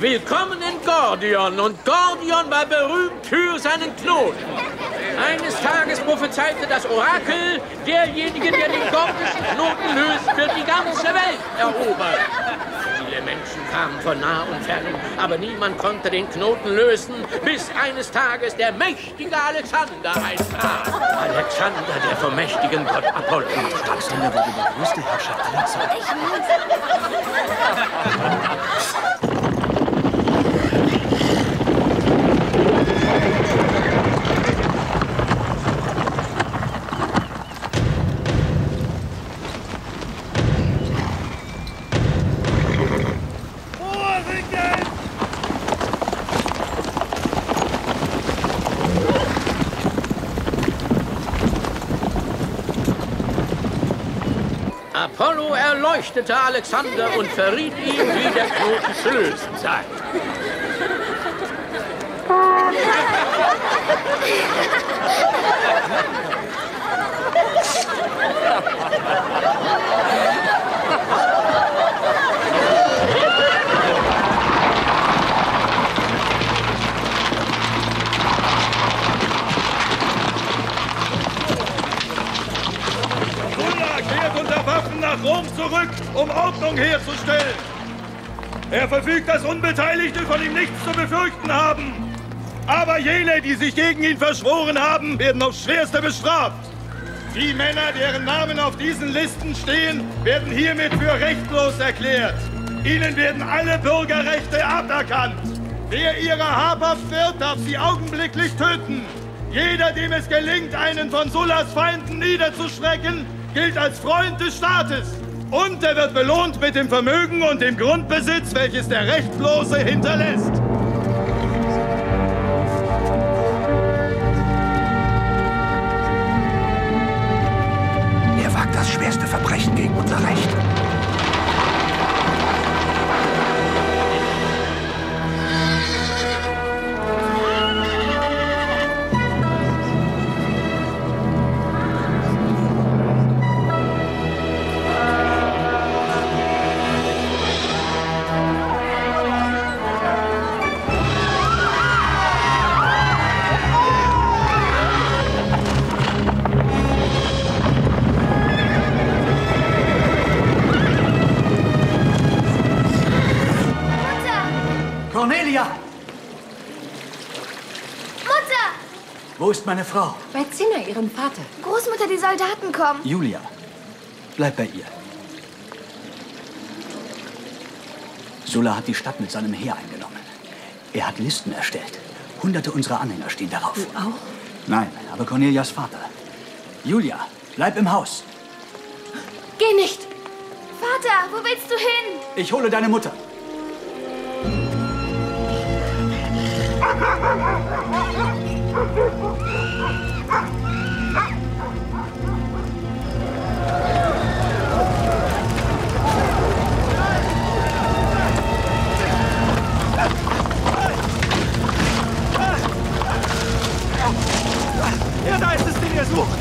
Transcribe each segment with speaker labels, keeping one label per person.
Speaker 1: Willkommen in Gordion. Und Gordion war berühmt für seinen Knoten. Eines Tages prophezeite das Orakel, derjenige, der den gordischen Knoten löst, wird die ganze Welt erobern. Viele Menschen kamen von nah und fern, aber niemand konnte den Knoten lösen, bis eines Tages der mächtige Alexander eintraf. Alexander, der vom mächtigen Gott Apollon.
Speaker 2: Alexander wurde der größte Herrscher aller Zeiten.
Speaker 1: Apollo erleuchtete Alexander und verriet ihm, wie der Knoten zu lösen sei.
Speaker 3: nach Rom zurück, um Ordnung herzustellen. Er verfügt, dass Unbeteiligte von ihm nichts zu befürchten haben. Aber jene, die sich gegen ihn verschworen haben, werden aufs Schwerste bestraft. Die Männer, deren Namen auf diesen Listen stehen, werden hiermit für rechtlos erklärt. Ihnen werden alle Bürgerrechte aberkannt. Wer ihrer habhaft wird, darf sie augenblicklich töten. Jeder, dem es gelingt, einen von Sullas Feinden niederzuschrecken, gilt als Freund des Staates. Und er wird belohnt mit dem Vermögen und dem Grundbesitz, welches der Rechtlose hinterlässt.
Speaker 2: Wo ist meine Frau?
Speaker 4: Bei Zinna, ihrem Vater.
Speaker 5: Großmutter, die Soldaten kommen.
Speaker 2: Julia. Bleib bei ihr. Sulla hat die Stadt mit seinem Heer eingenommen. Er hat Listen erstellt. Hunderte unserer Anhänger stehen darauf.
Speaker 4: Du auch?
Speaker 2: Nein, aber Cornelias Vater. Julia, bleib im Haus.
Speaker 4: Geh nicht!
Speaker 5: Vater, wo willst du hin?
Speaker 2: Ich hole deine Mutter.
Speaker 3: Ja, da ist es,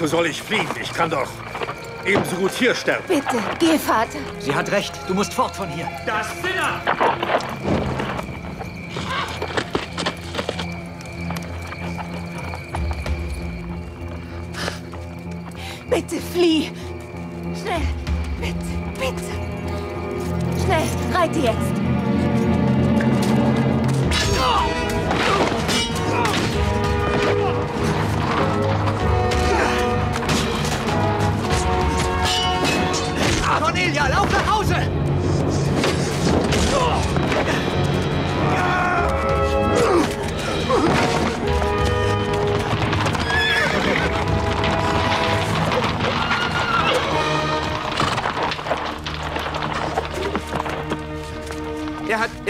Speaker 3: Wozu soll ich fliehen? Ich kann doch ebenso gut hier sterben.
Speaker 4: Bitte, geh, Vater.
Speaker 2: Sie hat recht. Du musst fort von hier.
Speaker 3: Das Sinner!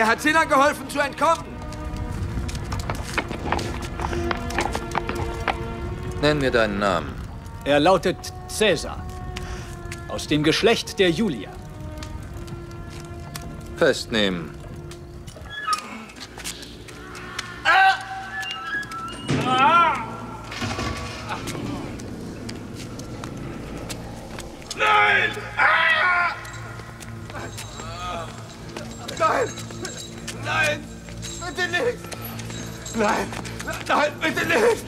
Speaker 6: Hat Sinan geholfen zu entkommen.
Speaker 7: Nenn mir deinen Namen.
Speaker 2: Er lautet Cäsar. Aus dem Geschlecht der Julier.
Speaker 7: Festnehmen.
Speaker 8: Nein!
Speaker 6: Nein, bitte nicht!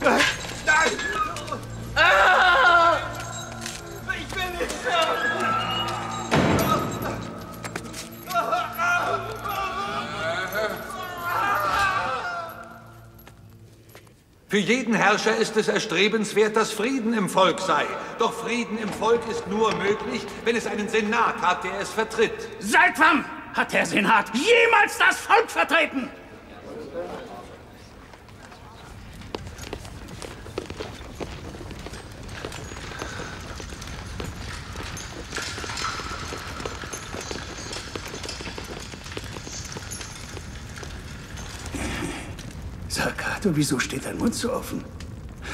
Speaker 6: Nein! Nein! Ah! Ich will nicht sterben!
Speaker 9: Für jeden Herrscher ist es erstrebenswert, dass Frieden im Volk sei. Doch Frieden im Volk ist nur möglich, wenn es einen Senat hat, der es vertritt.
Speaker 10: Seit wann hat der Senat jemals das Volk vertreten?
Speaker 11: Sakato, wieso steht dein Mund so offen?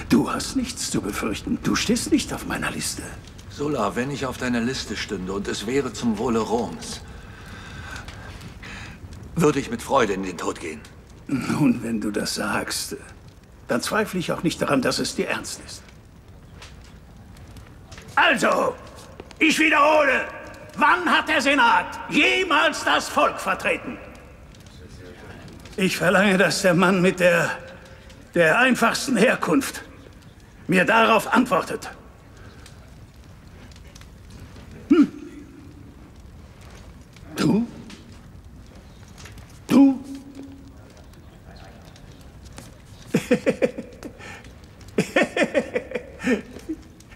Speaker 11: Du hast nichts zu befürchten. Du stehst nicht auf meiner Liste.
Speaker 9: Sulla, wenn ich auf deiner Liste stünde und es wäre zum Wohle Roms, würde ich mit Freude in den Tod gehen.
Speaker 11: Nun, wenn du das sagst, dann zweifle ich auch nicht daran, dass es dir ernst ist.
Speaker 10: Also, ich wiederhole, wann hat der Senat jemals das Volk vertreten?
Speaker 11: Ich verlange, dass der Mann mit der, der einfachsten Herkunft mir darauf antwortet. Hm? Du? Du?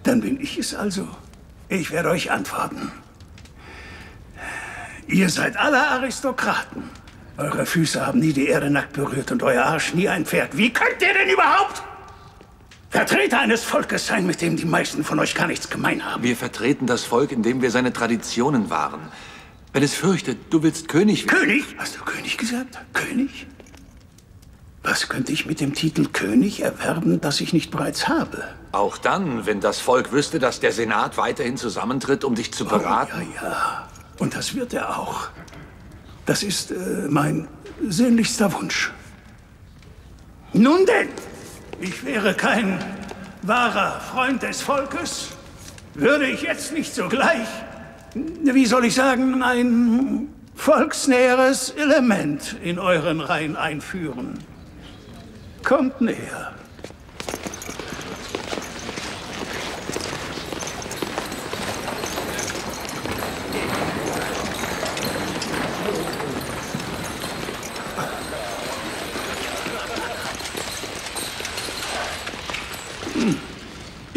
Speaker 11: Dann bin ich es also. Ich werde euch antworten. Ihr seid alle Aristokraten. Eure Füße haben nie die Erde nackt berührt und euer Arsch nie ein Pferd. Wie könnt ihr denn überhaupt Vertreter eines Volkes sein, mit dem die meisten von euch gar nichts gemein haben?
Speaker 9: Wir vertreten das Volk, indem wir seine Traditionen wahren. Wenn es fürchtet, du willst König werden.
Speaker 11: König? Hast du König gesagt? König? Was könnte ich mit dem Titel König erwerben, das ich nicht bereits habe?
Speaker 9: Auch dann, wenn das Volk wüsste, dass der Senat weiterhin zusammentritt, um dich zu beraten.
Speaker 11: Oh, ja, ja. Und das wird er auch. Das ist äh, mein sehnlichster Wunsch. Nun denn, ich wäre kein wahrer Freund des Volkes, würde ich jetzt nicht sogleich, wie soll ich sagen, ein volksnäheres Element in euren Reihen einführen. Kommt näher.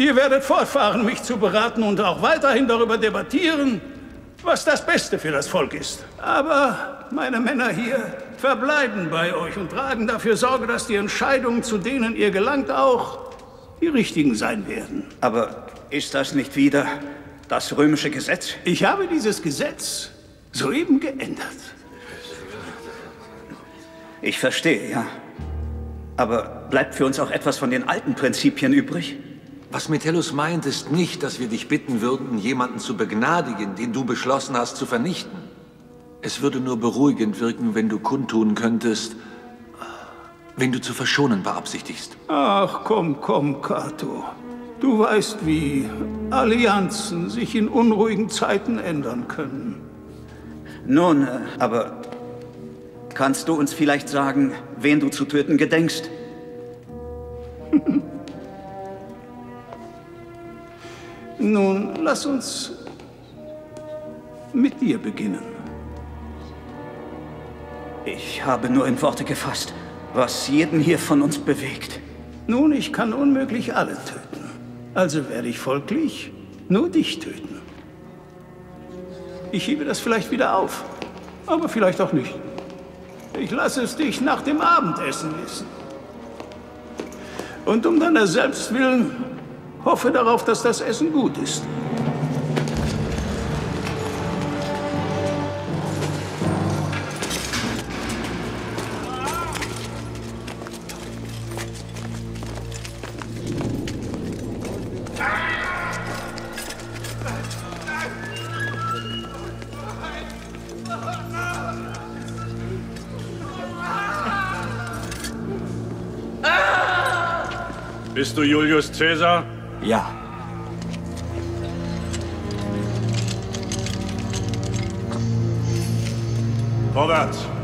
Speaker 11: Ihr werdet fortfahren, mich zu beraten und auch weiterhin darüber debattieren, was das Beste für das Volk ist. Aber meine Männer hier verbleiben bei euch und tragen dafür Sorge, dass die Entscheidungen, zu denen ihr gelangt, auch die richtigen sein werden.
Speaker 12: Aber ist das nicht wieder das römische Gesetz?
Speaker 11: Ich habe dieses Gesetz soeben geändert.
Speaker 12: Ich verstehe, ja. Aber bleibt für uns auch etwas von den alten Prinzipien übrig?
Speaker 9: Was Metellus meint, ist nicht, dass wir dich bitten würden, jemanden zu begnadigen, den du beschlossen hast zu vernichten. Es würde nur beruhigend wirken, wenn du kundtun könntest, wen du zu verschonen beabsichtigst.
Speaker 11: Ach, komm, komm, Cato. Du weißt, wie Allianzen sich in unruhigen Zeiten ändern können.
Speaker 12: Nun, äh, aber kannst du uns vielleicht sagen, wen du zu töten gedenkst?
Speaker 11: Nun, lass uns mit dir beginnen.
Speaker 12: Ich habe nur in Worte gefasst, was jeden hier von uns bewegt.
Speaker 11: Nun, ich kann unmöglich alle töten. Also werde ich folglich nur dich töten. Ich hebe das vielleicht wieder auf, aber vielleicht auch nicht. Ich lasse es dich nach dem Abendessen wissen. Und um deiner selbst willen, Hoffe darauf, dass das Essen gut ist.
Speaker 8: Bist du Julius Caesar?
Speaker 10: Yeah. All that.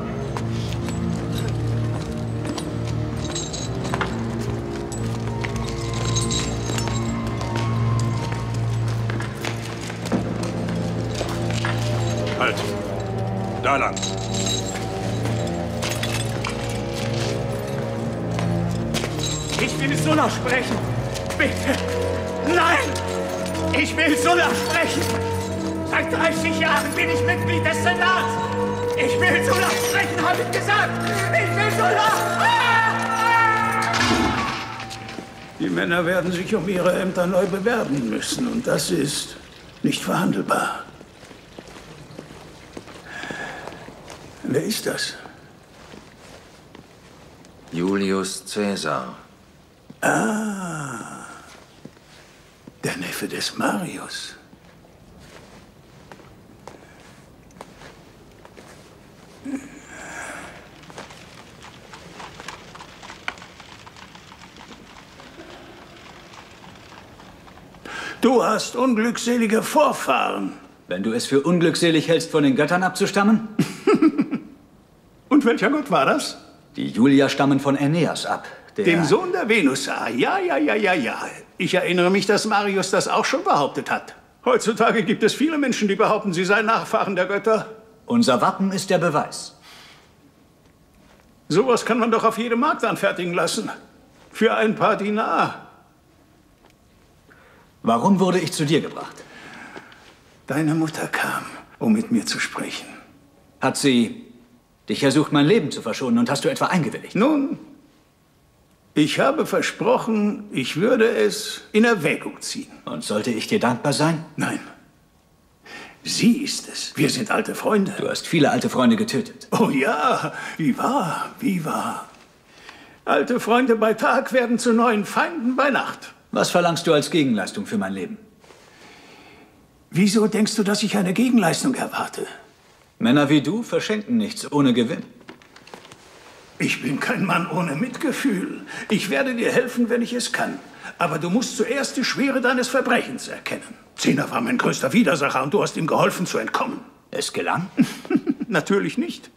Speaker 10: Bin ich Mitglied des Senats. Ich will Sulla sprechen, habe ich gesagt. Ich will Sulla.
Speaker 11: Die Männer werden sich um ihre Ämter neu bewerben müssen und das ist nicht verhandelbar. Wer ist das?
Speaker 7: Julius Caesar.
Speaker 11: Ah, der Neffe des Marius. Du hast unglückselige Vorfahren.
Speaker 2: Wenn du es für unglückselig hältst, von den Göttern abzustammen?
Speaker 11: Und welcher Gott war das?
Speaker 2: Die Julier stammen von Aeneas ab.
Speaker 11: Dem Sohn der Venus. Ah, ja, ja, ja, ja, ja. Ich erinnere mich, dass Marius das auch schon behauptet hat. Heutzutage gibt es viele Menschen, die behaupten, sie seien Nachfahren der Götter.
Speaker 2: Unser Wappen ist der Beweis.
Speaker 11: Sowas kann man doch auf jedem Markt anfertigen lassen. Für ein paar Dinar.
Speaker 2: Warum wurde ich zu dir gebracht?
Speaker 11: Deine Mutter kam, um mit mir zu sprechen.
Speaker 2: Hat sie dich ersucht, mein Leben zu verschonen und hast du etwa eingewilligt?
Speaker 11: Nun, ich habe versprochen, ich würde es in Erwägung ziehen.
Speaker 2: Und sollte ich dir dankbar sein?
Speaker 11: Nein. Sie ist es. Wir sind alte Freunde.
Speaker 2: Du hast viele alte Freunde getötet.
Speaker 11: Oh ja, wie wahr, wie wahr. Alte Freunde bei Tag werden zu neuen Feinden bei Nacht.
Speaker 2: Was verlangst du als Gegenleistung für mein Leben?
Speaker 11: Wieso denkst du, dass ich eine Gegenleistung erwarte?
Speaker 2: Männer wie du verschenken nichts ohne Gewinn.
Speaker 11: Ich bin kein Mann ohne Mitgefühl. Ich werde dir helfen, wenn ich es kann. Aber du musst zuerst die Schwere deines Verbrechens erkennen. Zehner war mein größter Widersacher und du hast ihm geholfen zu entkommen.
Speaker 2: Es gelang?
Speaker 11: Natürlich nicht.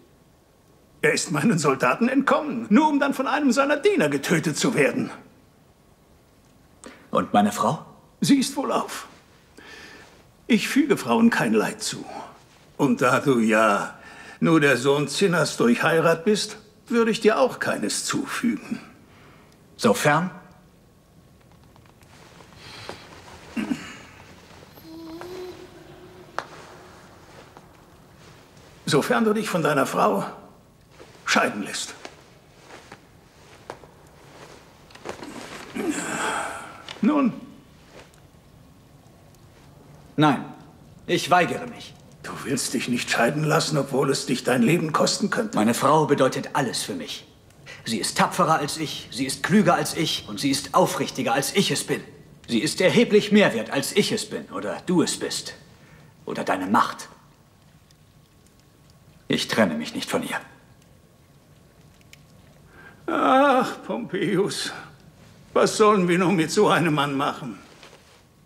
Speaker 11: Er ist meinen Soldaten entkommen, nur um dann von einem seiner Diener getötet zu werden.
Speaker 2: Und meine Frau?
Speaker 11: Sie ist wohlauf. Ich füge Frauen kein Leid zu. Und da du ja nur der Sohn Zinnas durch Heirat bist, würde ich dir auch keines zufügen.
Speaker 2: Sofern?
Speaker 11: Sofern du dich von deiner Frau scheiden lässt. Nun?
Speaker 2: Nein, ich weigere mich.
Speaker 11: Du willst dich nicht scheiden lassen, obwohl es dich dein Leben kosten könnte?
Speaker 2: Meine Frau bedeutet alles für mich. Sie ist tapferer als ich, sie ist klüger als ich und sie ist aufrichtiger als ich es bin. Sie ist erheblich mehr wert, als ich es bin oder du es bist. Oder deine Macht. Ich trenne mich nicht von ihr.
Speaker 11: Ach, Pompeius, was sollen wir nun mit so einem Mann machen?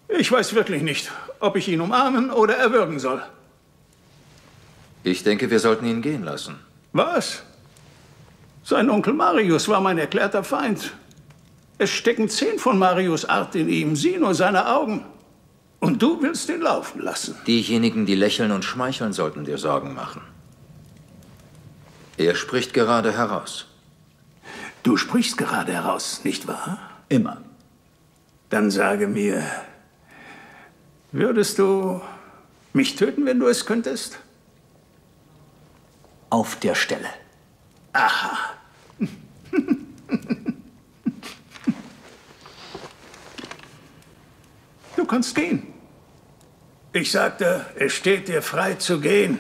Speaker 11: Ich weiß wirklich nicht, ob ich ihn umarmen oder erwürgen soll.
Speaker 7: Ich denke, wir sollten ihn gehen lassen.
Speaker 11: Was? Sein Onkel Marius war mein erklärter Feind. Es stecken zehn von Marius Art in ihm, sieh nur seine Augen. Und du willst ihn laufen lassen.
Speaker 7: Diejenigen, die lächeln und schmeicheln, sollten dir Sorgen machen. Er spricht gerade heraus.
Speaker 11: Du sprichst gerade heraus, nicht wahr?
Speaker 2: Immer.
Speaker 11: Dann sage mir, würdest du mich töten, wenn du es könntest?
Speaker 2: Auf der Stelle.
Speaker 11: Aha. Du kannst gehen. Ich sagte, es steht dir frei zu gehen.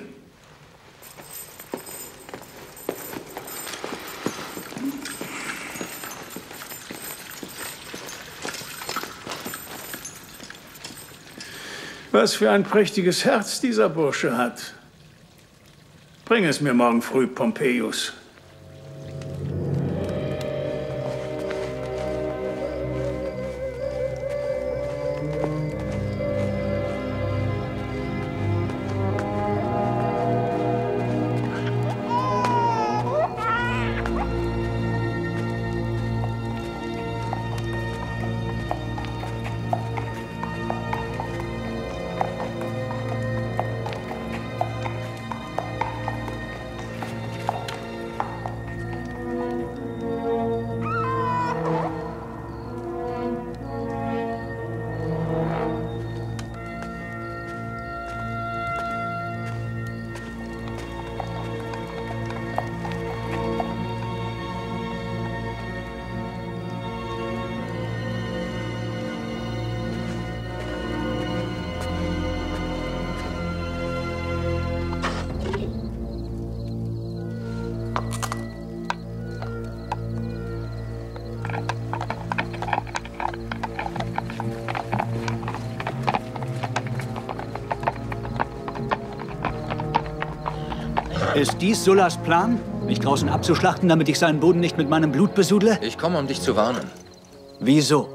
Speaker 11: Was für ein prächtiges Herz dieser Bursche hat. Bring es mir morgen früh, Pompeius.
Speaker 2: Ist dies Sullas Plan? Mich draußen abzuschlachten, damit ich seinen Boden nicht mit meinem Blut besudle?
Speaker 7: Ich komme, um dich zu warnen.
Speaker 2: Wieso?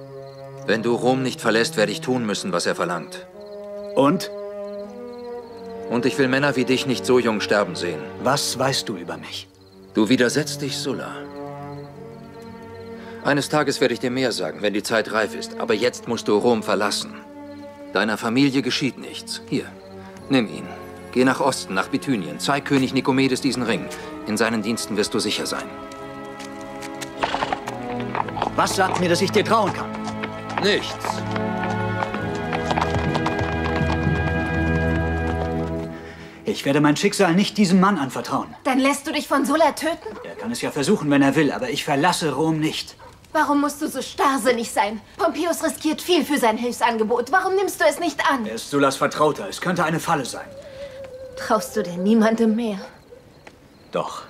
Speaker 7: Wenn du Rom nicht verlässt, werde ich tun müssen, was er verlangt.
Speaker 2: Und?
Speaker 7: Und ich will Männer wie dich nicht so jung sterben sehen.
Speaker 2: Was weißt du über mich?
Speaker 7: Du widersetzt dich, Sulla. Eines Tages werde ich dir mehr sagen, wenn die Zeit reif ist. Aber jetzt musst du Rom verlassen. Deiner Familie geschieht nichts. Hier, nimm ihn. Geh nach Osten, nach Bithynien. Zeig König Nikomedes diesen Ring. In seinen Diensten wirst du sicher sein.
Speaker 2: Was sagt mir, dass ich dir trauen kann?
Speaker 7: Nichts.
Speaker 2: Ich werde mein Schicksal nicht diesem Mann anvertrauen.
Speaker 4: Dann lässt du dich von Sulla töten?
Speaker 2: Er kann es ja versuchen, wenn er will, aber ich verlasse Rom nicht.
Speaker 4: Warum musst du so starrsinnig sein? Pompeius riskiert viel für sein Hilfsangebot. Warum nimmst du es nicht an?
Speaker 2: Er ist Sullas Vertrauter. Es könnte eine Falle sein.
Speaker 4: Traust du denn niemandem mehr?
Speaker 2: Doch.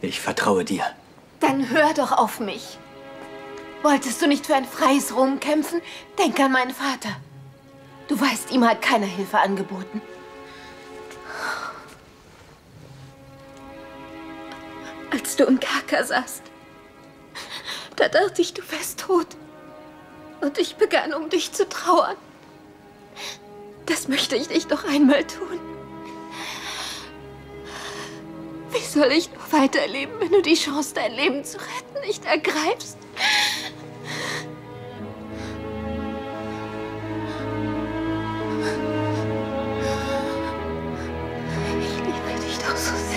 Speaker 2: Ich vertraue dir.
Speaker 4: Dann hör doch auf mich. Wolltest du nicht für ein freies Rom kämpfen? Denk an meinen Vater. Du weißt, ihm hat keiner Hilfe angeboten. Als du im Kerker saßt, da dachte ich, du wärst tot. Und ich begann, um dich zu trauern. Das möchte ich nicht noch einmal tun. Wie soll ich noch weiterleben, wenn du die Chance, dein Leben zu retten, nicht ergreifst? Ich liebe dich doch so sehr.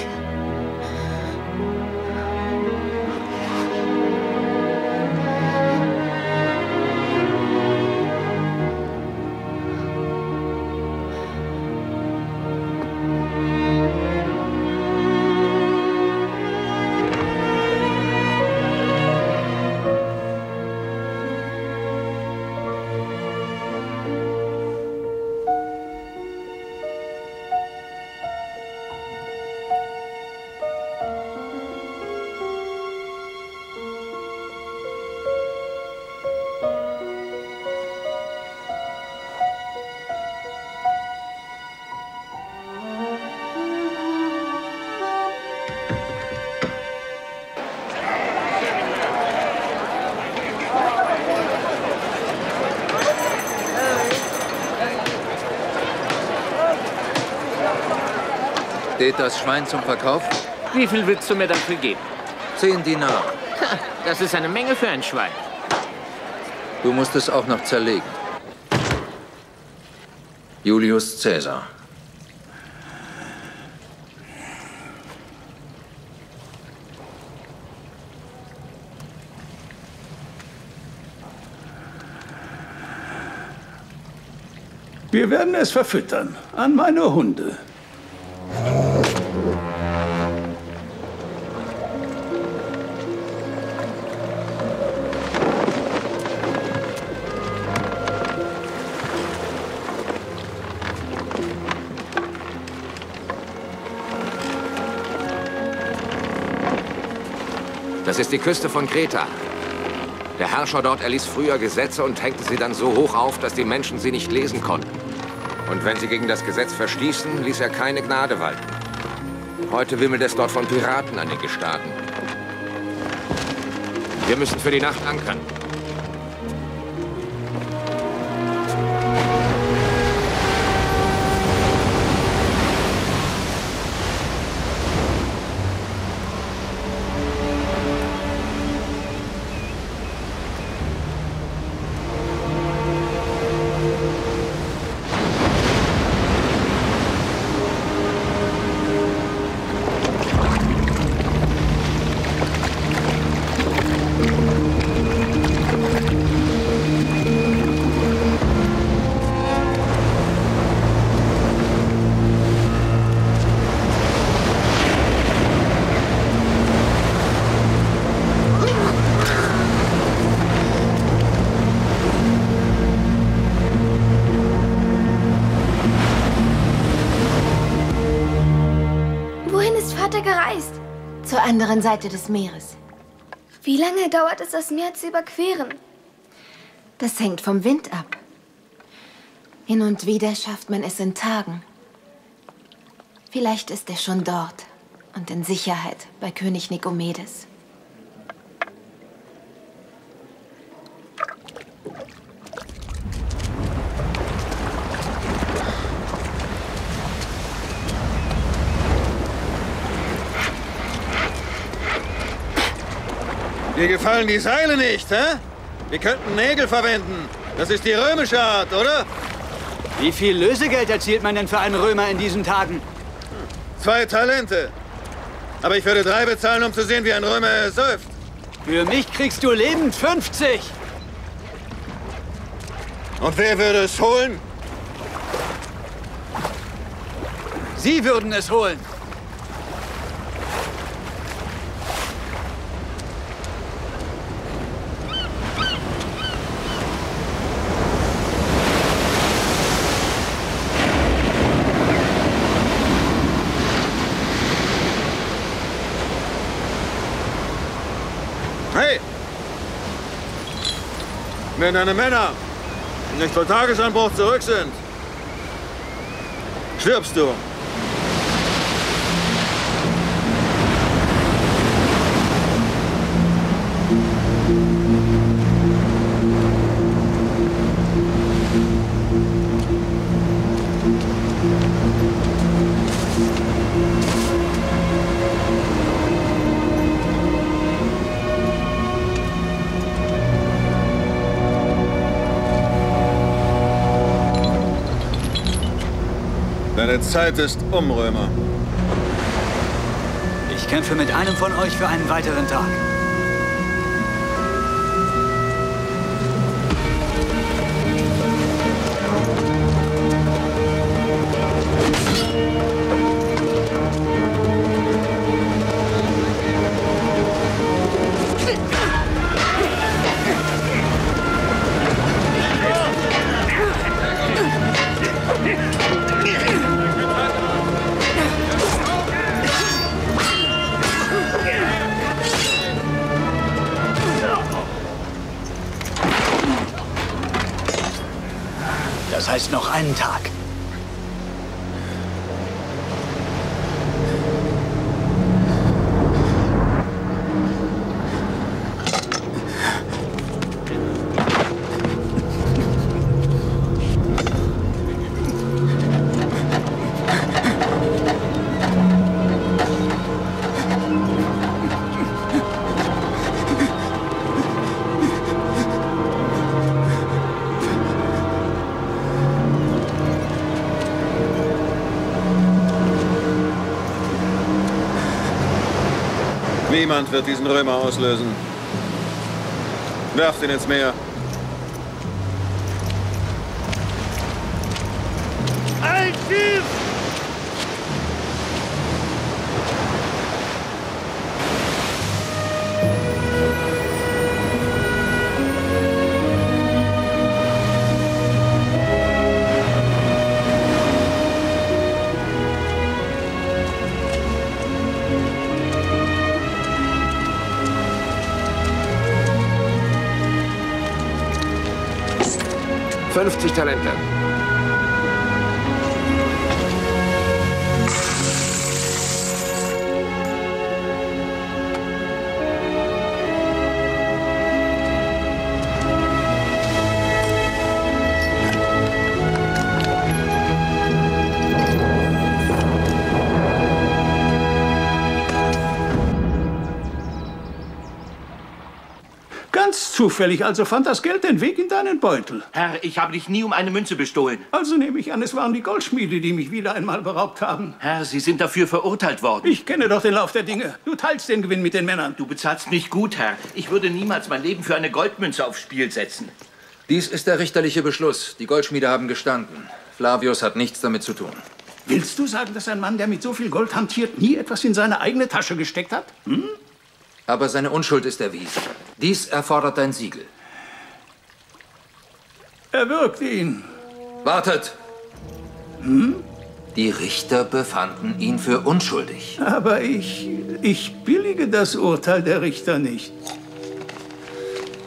Speaker 7: Steht das Schwein zum Verkauf?
Speaker 13: Wie viel willst du mir dafür geben?
Speaker 7: Zehn Dinar.
Speaker 13: Das ist eine Menge für ein Schwein.
Speaker 7: Du musst es auch noch zerlegen. Julius Caesar.
Speaker 11: Wir werden es verfüttern. An meine Hunde.
Speaker 14: Das ist die Küste von Kreta. Der Herrscher dort erließ früher Gesetze und hängte sie dann so hoch auf, dass die Menschen sie nicht lesen konnten. Und wenn sie gegen das Gesetz verstießen, ließ er keine Gnade walten. Heute wimmelt es dort von Piraten an den Gestaden. Wir müssen für die Nacht ankern.
Speaker 5: Gereist?
Speaker 4: Zur anderen Seite des Meeres.
Speaker 5: Wie lange dauert es, das Meer zu überqueren?
Speaker 4: Das hängt vom Wind ab. Hin und wieder schafft man es in Tagen. Vielleicht ist er schon dort und in Sicherheit bei König Nikomedes.
Speaker 15: Dir gefallen die Seile nicht, hä? Wir könnten Nägel verwenden. Das ist die römische Art, oder?
Speaker 2: Wie viel Lösegeld erzielt man denn für einen Römer in diesen Tagen?
Speaker 15: Zwei Talente. Aber ich würde drei bezahlen, um zu sehen, wie ein Römer säuft.
Speaker 2: Für mich kriegst du lebend 50.
Speaker 15: Und wer würde es holen?
Speaker 2: Sie würden es holen.
Speaker 15: Hey! Wenn deine Männer nicht vor Tagesanbruch zurück sind, stirbst du. Zeit ist um, Römer.
Speaker 2: Ich kämpfe mit einem von euch für einen weiteren Tag. Einen Tag.
Speaker 15: Niemand wird diesen Römer auslösen. Werft ihn ins Meer.
Speaker 14: 50 Talente.
Speaker 11: Zufällig also fand das Geld den Weg in deinen Beutel.
Speaker 10: Herr, ich habe dich nie um eine Münze bestohlen.
Speaker 11: Also nehme ich an, es waren die Goldschmiede, die mich wieder einmal beraubt haben.
Speaker 10: Herr, Sie sind dafür verurteilt worden.
Speaker 11: Ich kenne doch den Lauf der Dinge. Du teilst den Gewinn mit den Männern.
Speaker 10: Du bezahlst mich gut, Herr. Ich würde niemals mein Leben für eine Goldmünze aufs Spiel setzen.
Speaker 7: Dies ist der richterliche Beschluss. Die Goldschmiede haben gestanden. Flavius hat nichts damit zu tun.
Speaker 11: Willst du sagen, dass ein Mann, der mit so viel Gold hantiert, nie etwas in seine eigene Tasche gesteckt hat? Hm?
Speaker 7: Aber seine Unschuld ist erwiesen. Dies erfordert dein Siegel.
Speaker 11: Er wirkt ihn.
Speaker 7: Wartet!
Speaker 11: Hm?
Speaker 7: Die Richter befanden ihn für unschuldig.
Speaker 11: Aber ich, ich billige das Urteil der Richter nicht.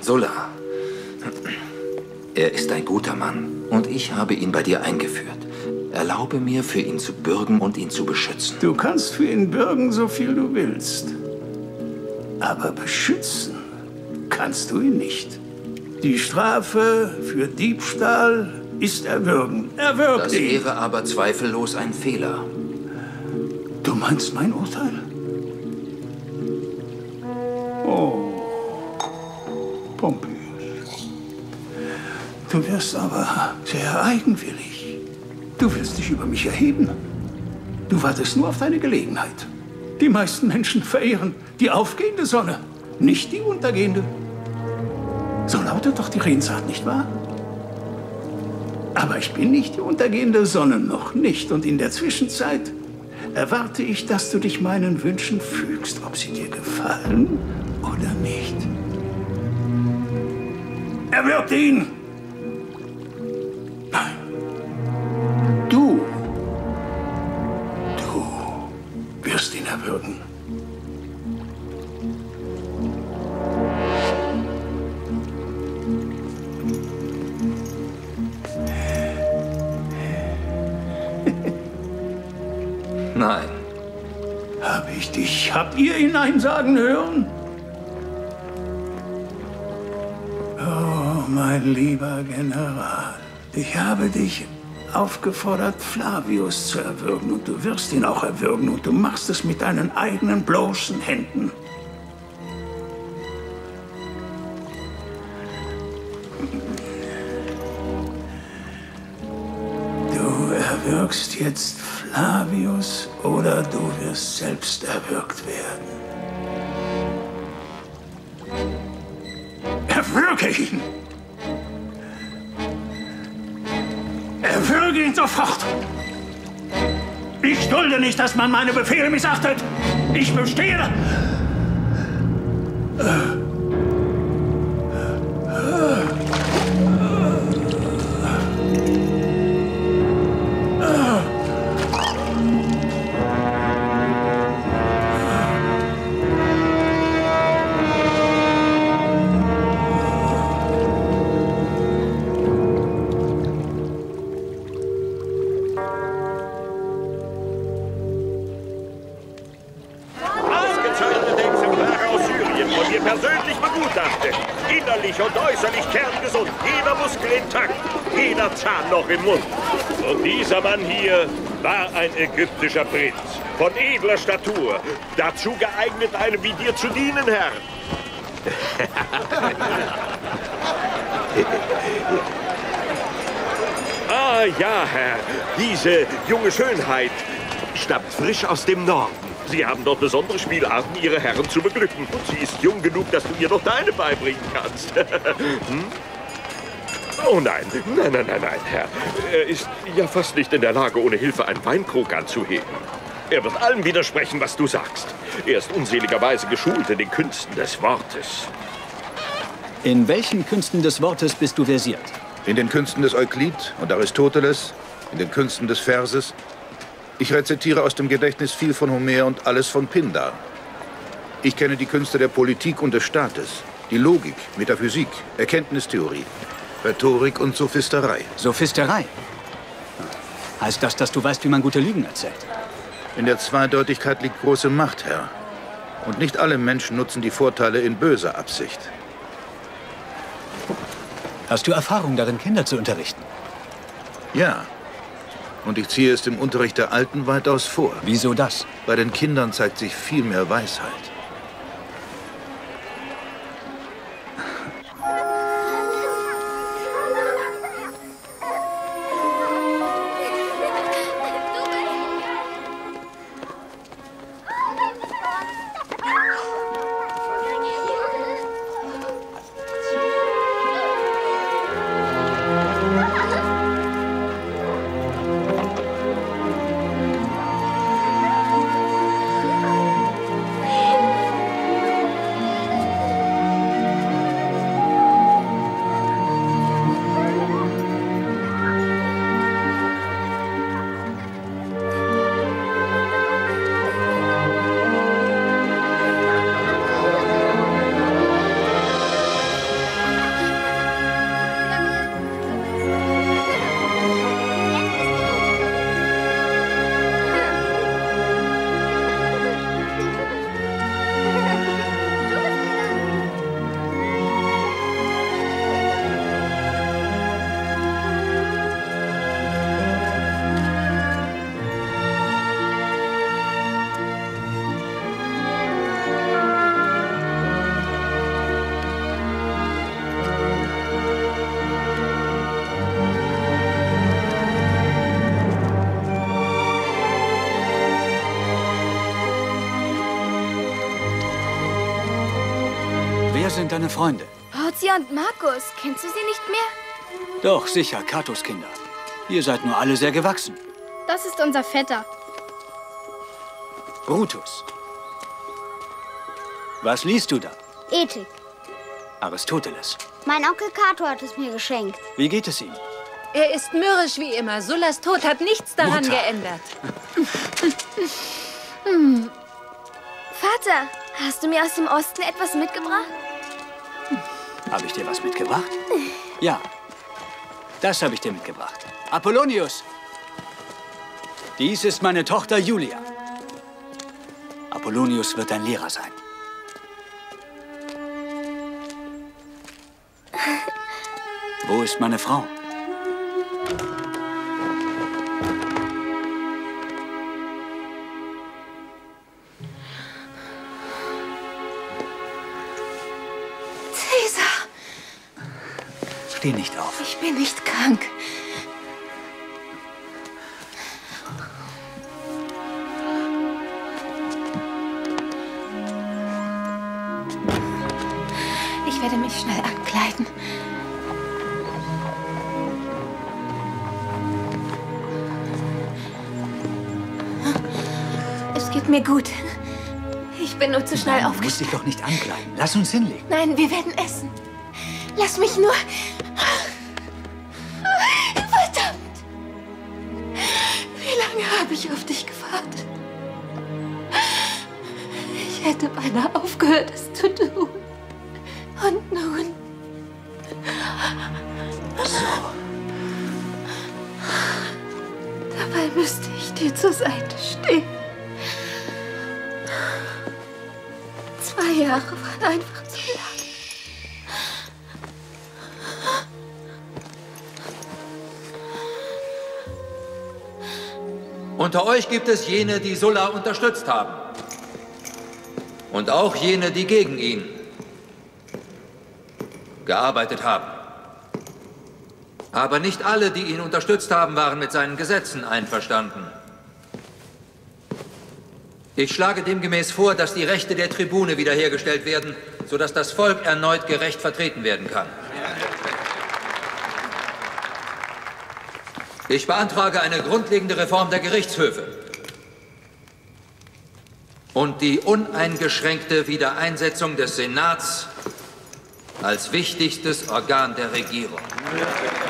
Speaker 7: Sulla. Er ist ein guter Mann und ich habe ihn bei dir eingeführt. Erlaube mir, für ihn zu bürgen und ihn zu beschützen.
Speaker 11: Du kannst für ihn bürgen, so viel du willst. Aber beschützen kannst du ihn nicht. Die Strafe für Diebstahl ist erwürgen. Erwürgt
Speaker 7: Das
Speaker 11: ihn.
Speaker 7: wäre aber zweifellos ein Fehler.
Speaker 11: Du meinst mein Urteil? Oh, Pompeius. Du wirst aber sehr eigenwillig. Du willst dich über mich erheben. Du wartest nur auf deine Gelegenheit. Die meisten Menschen verehren die aufgehende Sonne, nicht die untergehende. So lautet doch die Redensart, nicht wahr? Aber ich bin nicht die untergehende Sonne, noch nicht. Und in der Zwischenzeit erwarte ich, dass du dich meinen Wünschen fügst, ob sie dir gefallen oder nicht. Erwürgt ihn! Nein. Du. Du wirst ihn erwürgen.
Speaker 7: Nein
Speaker 11: sagen hören? Oh, mein lieber General, ich habe dich aufgefordert, Flavius zu erwürgen und du wirst ihn auch erwürgen und du machst es mit deinen eigenen bloßen Händen. Du erwürgst jetzt Flavius oder du wirst selbst erwürgt werden. Erwürge ihn! Erwürge ihn sofort! Ich dulde nicht, dass man meine Befehle missachtet! Ich bestehe!
Speaker 8: Ausgezeichnete ägyptischer Prinz, von edler Statur, dazu geeignet, einem wie dir zu dienen, Herr. ah ja, Herr, diese junge Schönheit stammt frisch aus dem Norden. Sie haben dort besondere Spielarten, Ihre Herren zu beglücken. Und sie ist jung genug, dass du ihr noch deine beibringen kannst. hm? Oh nein, nein, nein, nein, nein, Herr. Er ist ja fast nicht in der Lage, ohne Hilfe einen Weinkrug anzuheben. Er wird allem widersprechen, was du sagst. Er ist unseligerweise geschult in den Künsten des Wortes.
Speaker 2: In welchen Künsten des Wortes bist du versiert?
Speaker 16: In den Künsten des Euklid und Aristoteles, in den Künsten des Verses. Ich rezitiere aus dem Gedächtnis viel von Homer und alles von Pindar. Ich kenne die Künste der Politik und des Staates, die Logik, Metaphysik, Erkenntnistheorie, Rhetorik und Sophisterei.
Speaker 2: Sophisterei? Heißt das, dass du weißt, wie man gute Lügen erzählt?
Speaker 16: In der Zweideutigkeit liegt große Macht, Herr. Und nicht alle Menschen nutzen die Vorteile in böser Absicht.
Speaker 2: Hast du Erfahrung darin, Kinder zu unterrichten?
Speaker 16: Ja. Und ich ziehe es dem Unterricht der Alten weitaus vor.
Speaker 2: Wieso das?
Speaker 16: Bei den Kindern zeigt sich viel mehr Weisheit.
Speaker 2: Freunde?
Speaker 5: Horzia und Markus, kennst du sie nicht mehr?
Speaker 2: Doch, sicher, Katos Kinder. Ihr seid nur alle sehr gewachsen.
Speaker 17: Das ist unser Vetter.
Speaker 2: Brutus. Was liest du da?
Speaker 4: Ethik.
Speaker 2: Aristoteles.
Speaker 4: Mein Onkel Cato hat es mir geschenkt.
Speaker 2: Wie geht es ihm?
Speaker 18: Er ist mürrisch wie immer. Sullas Tod hat nichts daran
Speaker 2: Mutter.
Speaker 18: geändert.
Speaker 5: Hm. Vater, hast du mir aus dem Osten etwas mitgebracht?
Speaker 2: Habe ich dir was mitgebracht? Ja. Das habe ich dir mitgebracht. Apollonius. Dies ist meine Tochter Julia. Apollonius wird dein Lehrer sein. Wo ist meine Frau? Steh nicht auf.
Speaker 19: ich bin nicht krank. Ich werde mich schnell ankleiden. Es geht mir gut. Ich bin nur zu schnell
Speaker 2: Du
Speaker 19: aufgestanden.
Speaker 2: musst dich doch nicht ankleiden. Lass uns hinlegen.
Speaker 19: Nein, wir werden essen. Lass mich nur. Ich auf dich gewartet? Ich hätte beinahe aufgehört, es
Speaker 7: euch gibt es jene, die Sulla unterstützt haben. Und auch jene, die gegen ihn gearbeitet haben. Aber nicht alle, die ihn unterstützt haben, waren mit seinen Gesetzen einverstanden. Ich schlage demgemäß vor, dass die Rechte der Tribune wiederhergestellt werden, sodass das Volk erneut gerecht vertreten werden kann. Ich beantrage eine grundlegende Reform der Gerichtshöfe und die uneingeschränkte Wiedereinsetzung des Senats als wichtigstes Organ der Regierung. Cäsar.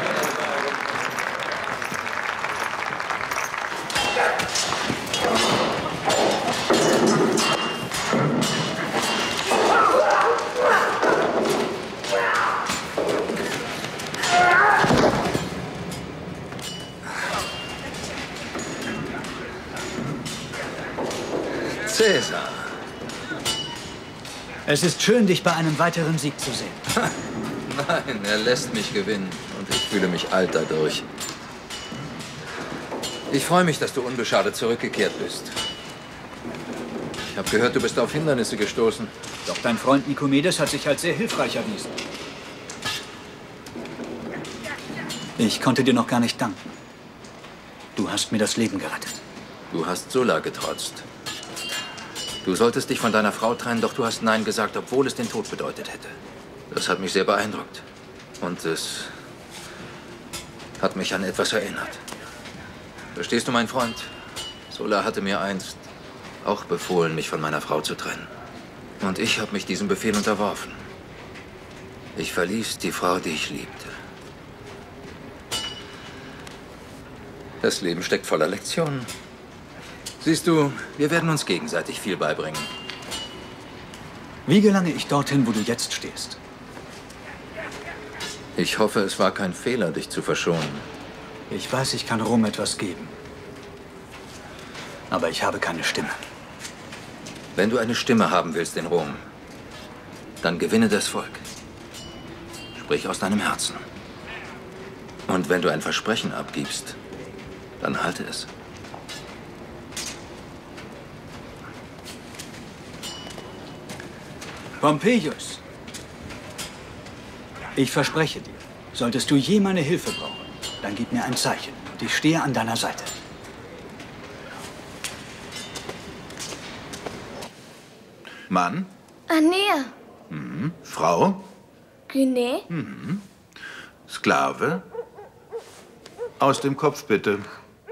Speaker 2: Es ist schön, dich bei einem weiteren Sieg zu sehen.
Speaker 7: Nein, er lässt mich gewinnen und ich fühle mich alt dadurch. Ich freue mich, dass du unbeschadet zurückgekehrt bist. Ich habe gehört, du bist auf Hindernisse gestoßen.
Speaker 2: Doch dein Freund Nikomedes hat sich als sehr hilfreich erwiesen. Ich konnte dir noch gar nicht danken. Du hast mir das Leben gerettet.
Speaker 7: Du hast Sulla getrotzt. Du solltest dich von deiner Frau trennen, doch du hast Nein gesagt, obwohl es den Tod bedeutet hätte. Das hat mich sehr beeindruckt. Und es hat mich an etwas erinnert. Verstehst du, mein Freund? Sulla hatte mir einst auch befohlen, mich von meiner Frau zu trennen. Und ich habe mich diesem Befehl unterworfen. Ich verließ die Frau, die ich liebte. Das Leben steckt voller Lektionen. Siehst du, wir werden uns gegenseitig viel beibringen.
Speaker 2: Wie gelange ich dorthin, wo du jetzt stehst?
Speaker 7: Ich hoffe, es war kein Fehler, dich zu verschonen.
Speaker 2: Ich weiß, ich kann Rom etwas geben. Aber ich habe keine Stimme.
Speaker 7: Wenn du eine Stimme haben willst in Rom, dann gewinne das Volk. Sprich aus deinem Herzen. Und wenn du ein Versprechen abgibst, dann halte es.
Speaker 2: Pompeius, ich verspreche dir, solltest du je meine Hilfe brauchen, dann gib mir ein Zeichen und ich stehe an deiner Seite.
Speaker 16: Mann?
Speaker 5: Anea,
Speaker 16: Hm. Mhm. Frau?
Speaker 5: Güne?
Speaker 16: Mhm. Sklave? Aus dem Kopf bitte.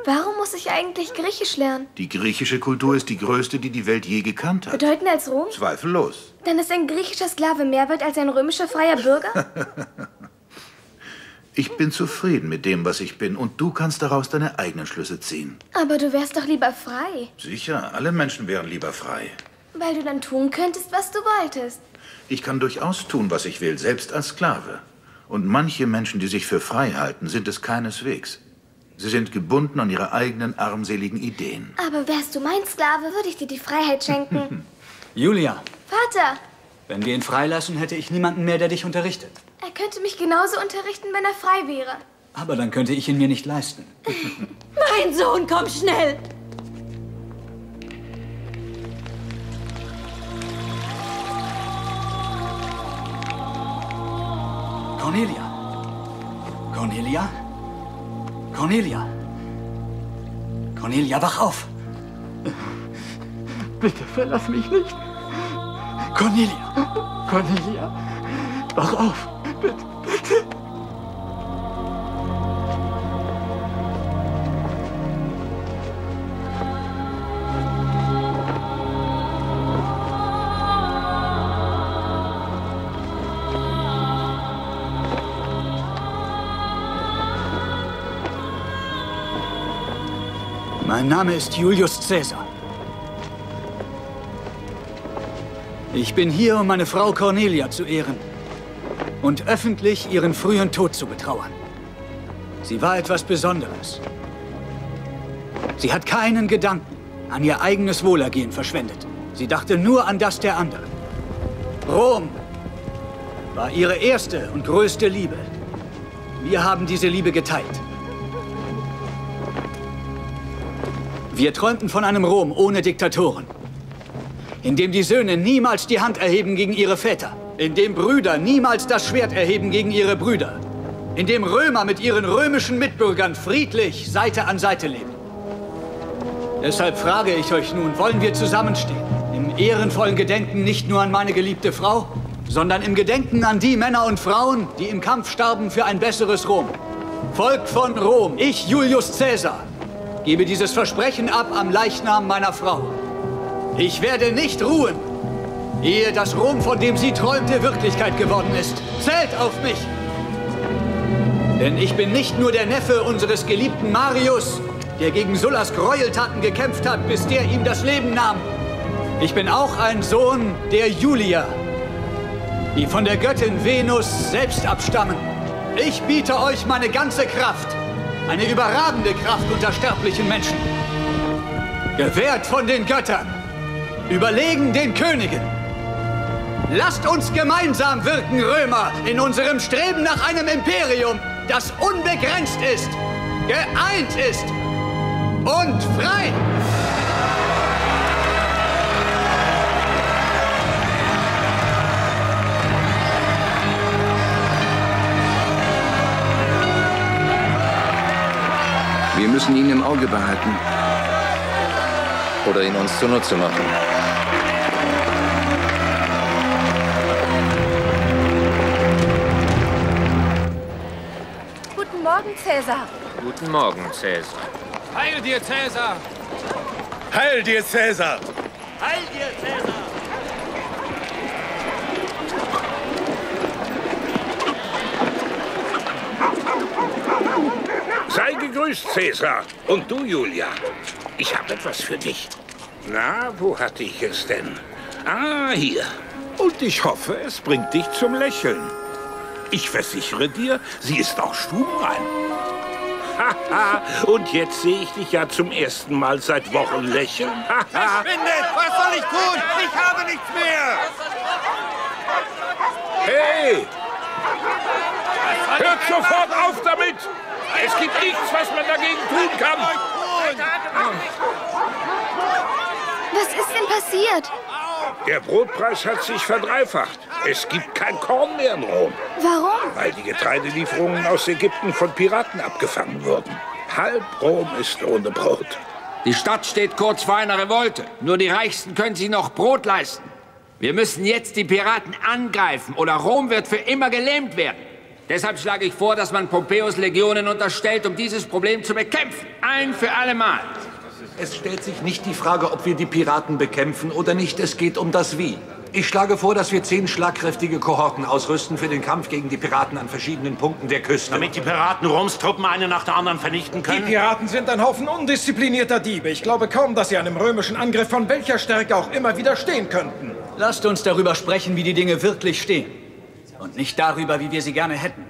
Speaker 5: Warum muss ich eigentlich Griechisch lernen?
Speaker 16: Die griechische Kultur ist die größte, die die Welt je gekannt hat.
Speaker 5: Bedeutender als Rom?
Speaker 16: Zweifellos.
Speaker 5: Dann ist ein griechischer Sklave mehr wert als ein römischer freier Bürger?
Speaker 16: Ich bin zufrieden mit dem, was ich bin, und du kannst daraus deine eigenen Schlüsse ziehen.
Speaker 5: Aber du wärst doch lieber frei,
Speaker 16: Sicher, alle Menschen wären lieber frei.
Speaker 5: weil du dann tun könntest, was du wolltest.
Speaker 16: Ich kann durchaus tun, was ich will, selbst als Sklave. Und manche Menschen, die sich für frei halten, sind es keineswegs. Sie sind gebunden an ihre eigenen armseligen Ideen.
Speaker 5: Aber wärst du mein Sklave, würde ich dir die Freiheit schenken.
Speaker 2: Julia,
Speaker 5: Vater,
Speaker 2: wenn wir ihn freilassen, hätte ich niemanden mehr, der dich unterrichtet.
Speaker 5: er könnte mich genauso unterrichten, wenn er frei wäre.
Speaker 2: Aber dann könnte ich ihn mir nicht leisten.
Speaker 19: Mein Sohn, komm schnell!
Speaker 2: Cornelia. Cornelia? Cornelia. Cornelia, wach auf.
Speaker 10: Bitte verlass mich nicht.
Speaker 2: Cornelia.
Speaker 10: Cornelia, wach auf. Bitte, bitte.
Speaker 2: Mein Name ist Julius Caesar. Ich bin hier, um meine Frau Cornelia zu ehren und öffentlich ihren frühen Tod zu betrauern. Sie war etwas Besonderes. Sie hat keinen Gedanken an ihr eigenes Wohlergehen verschwendet. Sie dachte nur an das der anderen. Rom war ihre erste und größte Liebe. Wir haben diese Liebe geteilt. Wir träumten von einem Rom ohne Diktatoren. In dem die Söhne niemals die Hand erheben gegen ihre Väter. In dem Brüder niemals das Schwert erheben gegen ihre Brüder. In dem Römer mit ihren römischen Mitbürgern friedlich Seite an Seite leben. Deshalb frage ich euch nun, wollen wir zusammenstehen? Im ehrenvollen Gedenken nicht nur an meine geliebte Frau, sondern im Gedenken an die Männer und Frauen, die im Kampf starben für ein besseres Rom. Volk von Rom, ich, Julius Caesar, gebe dieses Versprechen ab am Leichnam meiner Frau. Ich werde nicht ruhen, ehe das Rom, von dem sie träumte, Wirklichkeit geworden ist. Zählt auf mich! Denn ich bin nicht nur der Neffe unseres geliebten Marius, der gegen Sullas Gräueltaten gekämpft hat, bis der ihm das Leben nahm. Ich bin auch ein Sohn der Julia, die von der Göttin Venus selbst abstammen. Ich biete euch meine ganze Kraft, eine überragende Kraft unter sterblichen Menschen. Gewährt von den Göttern, überlegen den Königen. Lasst uns gemeinsam wirken, Römer, in unserem Streben nach einem Imperium, das unbegrenzt ist, geeint ist und frei.
Speaker 7: Müssen ihn im Auge behalten. Oder ihn uns zunutze machen.
Speaker 18: Guten Morgen, Cäsar.
Speaker 1: Guten Morgen, Cäsar.
Speaker 10: Heil dir, Cäsar!
Speaker 8: Heil dir, Cäsar!
Speaker 10: Heil dir, Cäsar!
Speaker 20: Gegrüßt, Cäsar. Und du, Julia. Ich habe etwas für dich. Na, wo hatte ich es denn? Ah, hier. Und ich hoffe, es bringt dich zum Lächeln. Ich versichere dir, sie ist auch stubenrein. Haha, und jetzt sehe ich dich ja zum ersten Mal seit Wochen lächeln. Haha.
Speaker 6: Verschwindet! Was soll ich tun? Ich habe nichts mehr!
Speaker 20: Hey! Hört sofort auf damit! Es gibt nichts, was man dagegen tun kann.
Speaker 5: Was ist denn passiert?
Speaker 20: Der Brotpreis hat sich verdreifacht. Es gibt kein Korn mehr in Rom.
Speaker 5: Warum?
Speaker 20: Weil die Getreidelieferungen aus Ägypten von Piraten abgefangen wurden. Halb Rom ist ohne Brot.
Speaker 14: Die Stadt steht kurz vor einer Revolte. Nur die Reichsten können sich noch Brot leisten.
Speaker 21: Wir müssen jetzt die Piraten angreifen oder Rom wird für immer gelähmt werden. Deshalb schlage ich vor, dass man Pompeius Legionen unterstellt, um dieses Problem zu bekämpfen. Ein für alle Mal.
Speaker 9: Es stellt sich nicht die Frage, ob wir die Piraten bekämpfen oder nicht. Es geht um das Wie. Ich schlage vor, dass wir zehn schlagkräftige Kohorten ausrüsten für den Kampf gegen die Piraten an verschiedenen Punkten der Küste.
Speaker 22: Damit die Piraten Roms Truppen eine nach der anderen vernichten können?
Speaker 23: Die Piraten sind ein Haufen undisziplinierter Diebe. Ich glaube kaum, dass sie einem römischen Angriff von welcher Stärke auch immer widerstehen könnten.
Speaker 2: Lasst uns darüber sprechen, wie die Dinge wirklich stehen. Und nicht darüber, wie wir sie gerne hätten.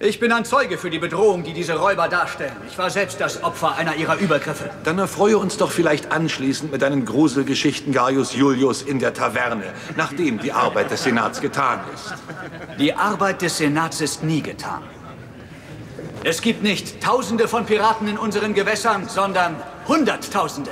Speaker 2: Ich bin ein Zeuge für die Bedrohung, die diese Räuber darstellen. Ich war selbst das Opfer einer ihrer Übergriffe.
Speaker 9: Dann erfreue uns doch vielleicht anschließend mit deinen Gruselgeschichten Gaius Julius in der Taverne, nachdem die Arbeit des Senats getan ist.
Speaker 2: Die Arbeit des Senats ist nie getan. Es gibt nicht Tausende von Piraten in unseren Gewässern, sondern Hunderttausende.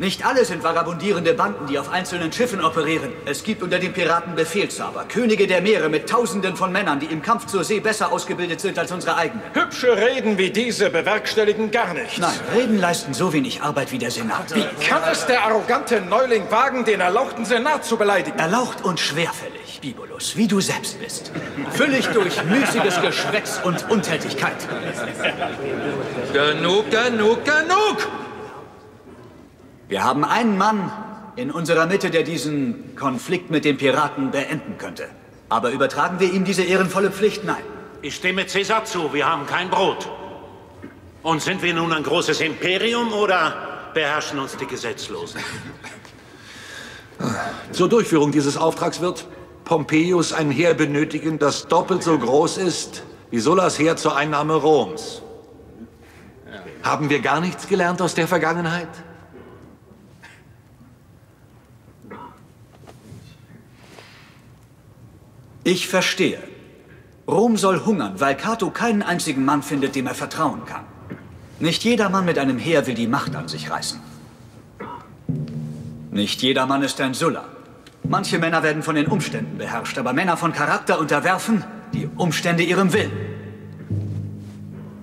Speaker 2: Nicht alle sind vagabundierende Banden, die auf einzelnen Schiffen operieren. Es gibt unter den Piraten Befehlshaber, Könige der Meere mit Tausenden von Männern, die im Kampf zur See besser ausgebildet sind als unsere eigenen.
Speaker 23: Hübsche Reden wie diese bewerkstelligen gar nichts.
Speaker 2: Nein, Reden leisten so wenig Arbeit wie der Senat.
Speaker 23: Wie kann es der arrogante Neuling wagen, den erlauchten Senat zu beleidigen?
Speaker 2: Erlaucht und schwerfällig, Bibulus, wie du selbst bist. Füllig durch müßiges Geschwätz und Untätigkeit.
Speaker 7: Genug, genug, genug!
Speaker 2: Wir haben einen Mann in unserer Mitte, der diesen Konflikt mit den Piraten beenden könnte. Aber übertragen wir ihm diese ehrenvolle Pflicht? Nein.
Speaker 22: Ich stimme Cäsar zu, wir haben kein Brot. Und sind wir nun ein großes Imperium oder beherrschen uns die Gesetzlosen?
Speaker 9: Zur Durchführung dieses Auftrags wird Pompeius ein Heer benötigen, das doppelt so groß ist wie Sullas Heer zur Einnahme Roms. Haben wir gar nichts gelernt aus der Vergangenheit?
Speaker 2: Ich verstehe. Rom soll hungern, weil Cato keinen einzigen Mann findet, dem er vertrauen kann. Nicht jeder Mann mit einem Heer will die Macht an sich reißen. Nicht jeder Mann ist ein Sulla. Manche Männer werden von den Umständen beherrscht, aber Männer von Charakter unterwerfen die Umstände ihrem Willen.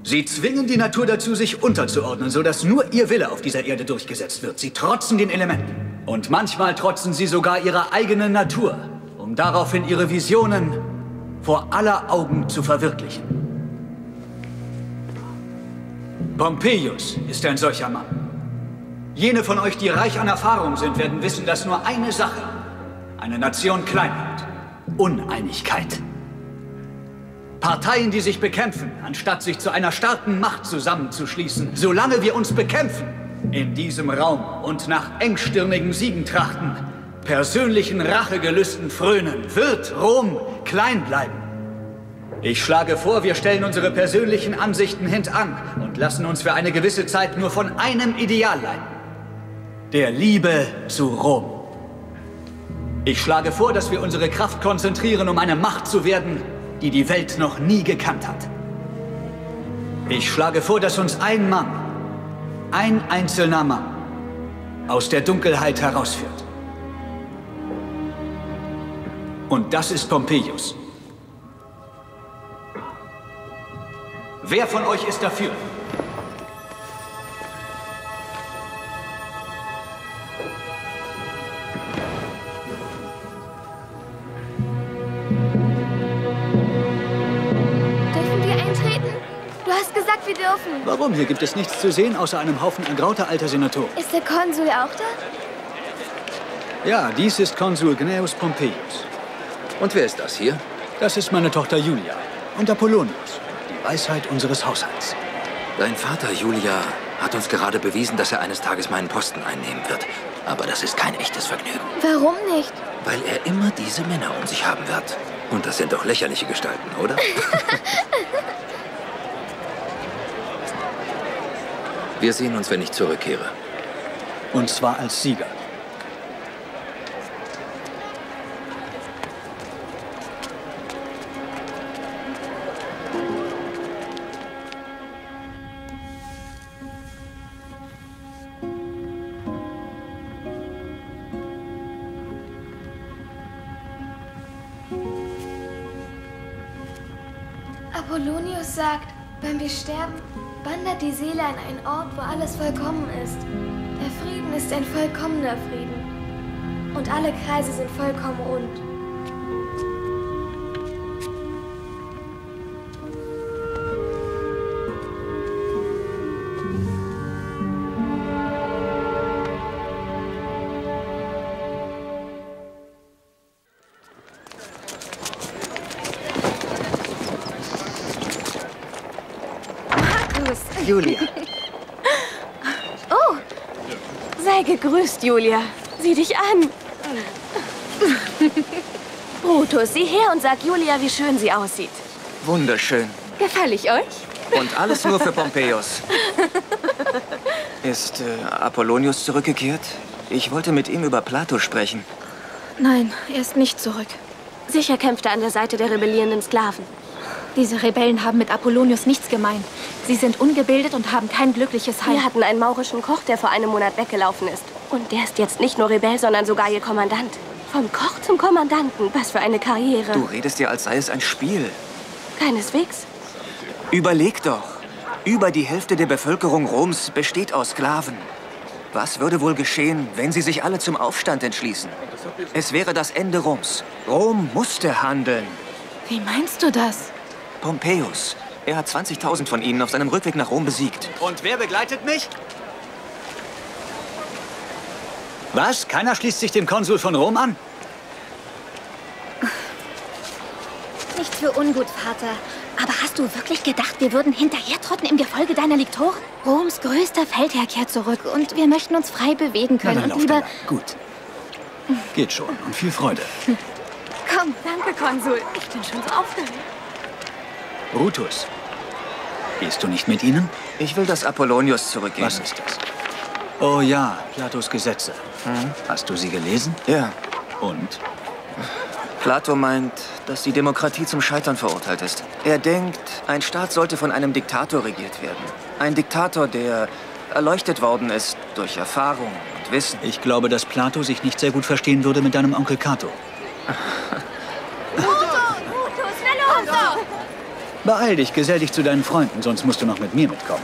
Speaker 2: Sie zwingen die Natur dazu, sich unterzuordnen, sodass nur ihr Wille auf dieser Erde durchgesetzt wird. Sie trotzen den Elementen. Und manchmal trotzen sie sogar ihrer eigenen Natur, um daraufhin ihre Visionen vor aller Augen zu verwirklichen. Pompeius ist ein solcher Mann. Jene von euch, die reich an Erfahrung sind, werden wissen, dass nur eine Sache eine Nation klein hält. Uneinigkeit. Parteien, die sich bekämpfen, anstatt sich zu einer starken Macht zusammenzuschließen. Solange wir uns bekämpfen, in diesem Raum und nach engstirnigen Siegen trachten, persönlichen Rachegelüsten frönen, wird Rom klein bleiben. Ich schlage vor, wir stellen unsere persönlichen Ansichten hintan und lassen uns für eine gewisse Zeit nur von einem Ideal leiten. Der Liebe zu Rom. Ich schlage vor, dass wir unsere Kraft konzentrieren, um eine Macht zu werden, die die Welt noch nie gekannt hat. Ich schlage vor, dass uns ein Mann, ein einzelner Mann, aus der Dunkelheit herausführt. Und das ist Pompeius. Wer von euch ist dafür?
Speaker 5: Dürfen wir eintreten? Du hast gesagt, wir dürfen.
Speaker 2: Warum? Hier gibt es nichts zu sehen, außer einem Haufen ergrauter alter Senatoren.
Speaker 5: Ist der Konsul auch da?
Speaker 2: Ja, dies ist Konsul Gnaeus Pompeius.
Speaker 7: Und wer ist das hier?
Speaker 2: Das ist meine Tochter Julia und Apollonius, die Weisheit unseres Haushalts.
Speaker 7: Dein Vater, Julia, hat uns gerade bewiesen, dass er eines Tages meinen Posten einnehmen wird. Aber das ist kein echtes Vergnügen,
Speaker 5: Warum nicht?
Speaker 7: weil er immer diese Männer um sich haben wird. Und das sind doch lächerliche Gestalten, oder? Wir sehen uns, wenn ich zurückkehre.
Speaker 2: Und zwar als Sieger.
Speaker 5: Sterben, wandert die Seele an einen Ort, wo alles vollkommen ist. Der Frieden ist ein vollkommener Frieden. Und alle Kreise sind vollkommen rund.
Speaker 2: Julia.
Speaker 19: Sieh dich an.
Speaker 18: Brutus, sieh her und sag Julia, wie schön sie aussieht.
Speaker 24: Wunderschön.
Speaker 19: Gefall ich euch?
Speaker 24: Und alles nur für Pompeius. Ist äh, Apollonius zurückgekehrt? Ich wollte mit ihm über Plato sprechen.
Speaker 19: Nein, er ist nicht zurück.
Speaker 18: Sicher kämpft er an der Seite der rebellierenden Sklaven.
Speaker 19: Diese Rebellen haben mit Apollonius nichts gemein. Sie sind ungebildet und haben kein glückliches Heim.
Speaker 18: Wir hatten einen maurischen Koch, der vor einem Monat weggelaufen ist. Und der ist jetzt nicht nur Rebell, sondern sogar ihr Kommandant. Vom Koch zum Kommandanten. Was für eine Karriere.
Speaker 24: Du redest dir, als sei es ein Spiel.
Speaker 18: Keineswegs.
Speaker 24: Überleg doch. Über die Hälfte der Bevölkerung Roms besteht aus Sklaven. Was würde wohl geschehen, wenn sie sich alle zum Aufstand entschließen? Es wäre das Ende Roms. Rom musste handeln.
Speaker 19: Wie meinst du das?
Speaker 24: Pompeius. Er hat 20.000 von ihnen auf seinem Rückweg nach Rom besiegt.
Speaker 2: Und wer begleitet mich? Was? Keiner schließt sich dem Konsul von Rom an?
Speaker 4: Nichts für ungut, Vater. Aber hast du wirklich gedacht, wir würden hinterhertrotten im Gefolge deiner Liktoren?
Speaker 19: Roms größter Feldherr kehrt zurück und wir möchten uns frei bewegen können
Speaker 2: Na dann,
Speaker 19: und lieber...
Speaker 2: Gut. Geht schon und viel Freude.
Speaker 19: Komm, danke, Konsul. Ich bin schon so aufgeregt.
Speaker 2: Brutus, gehst du nicht mit ihnen?
Speaker 24: Ich will, dass Apollonius zurückgeht.
Speaker 2: Was ist das? Oh ja, Platos Gesetze. Hast du sie gelesen?
Speaker 24: Ja.
Speaker 2: Und?
Speaker 24: Plato meint, dass die Demokratie zum Scheitern verurteilt ist. Er denkt, ein Staat sollte von einem Diktator regiert werden. Ein Diktator, der erleuchtet worden ist durch Erfahrung und Wissen.
Speaker 2: Ich glaube, dass Plato sich nicht sehr gut verstehen würde mit deinem Onkel Cato.
Speaker 4: Brutus, schnell los!
Speaker 2: Beeil dich, gesell dich zu deinen Freunden, sonst musst du noch mit mir mitkommen.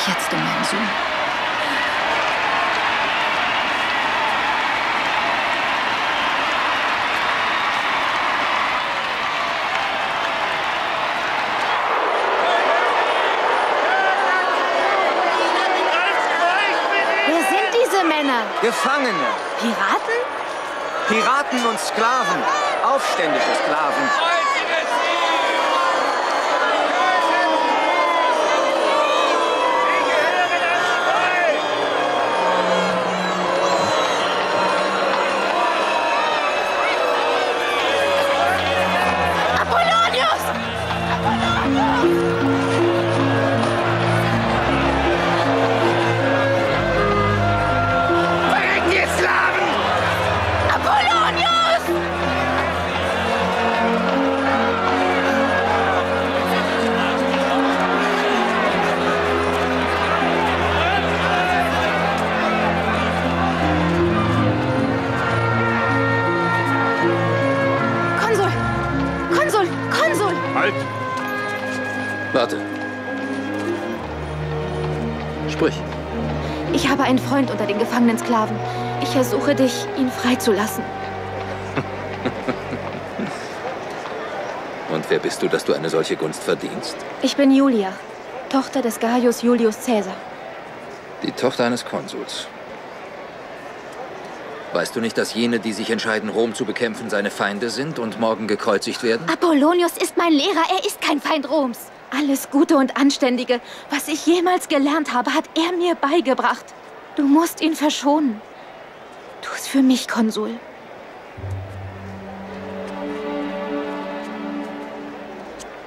Speaker 4: Mich jetzt um meinen Sohn.
Speaker 25: Wer sind diese Männer?
Speaker 24: Gefangene.
Speaker 25: Piraten?
Speaker 24: Piraten und Sklaven. Aufständische
Speaker 4: Freund unter den gefangenen Sklaven. Ich ersuche dich, ihn freizulassen.
Speaker 7: Und wer bist du, dass du eine solche Gunst verdienst?
Speaker 4: Ich bin Julia, Tochter des Gaius Julius Caesar.
Speaker 7: Die Tochter eines Konsuls. Weißt du nicht, dass jene, die sich entscheiden, Rom zu bekämpfen, seine Feinde sind und morgen gekreuzigt werden?
Speaker 25: Apollonius ist mein Lehrer, er ist kein Feind Roms.
Speaker 4: Alles Gute und Anständige, was ich jemals gelernt habe, hat er mir beigebracht. Du musst ihn verschonen. Tu es für mich, Konsul.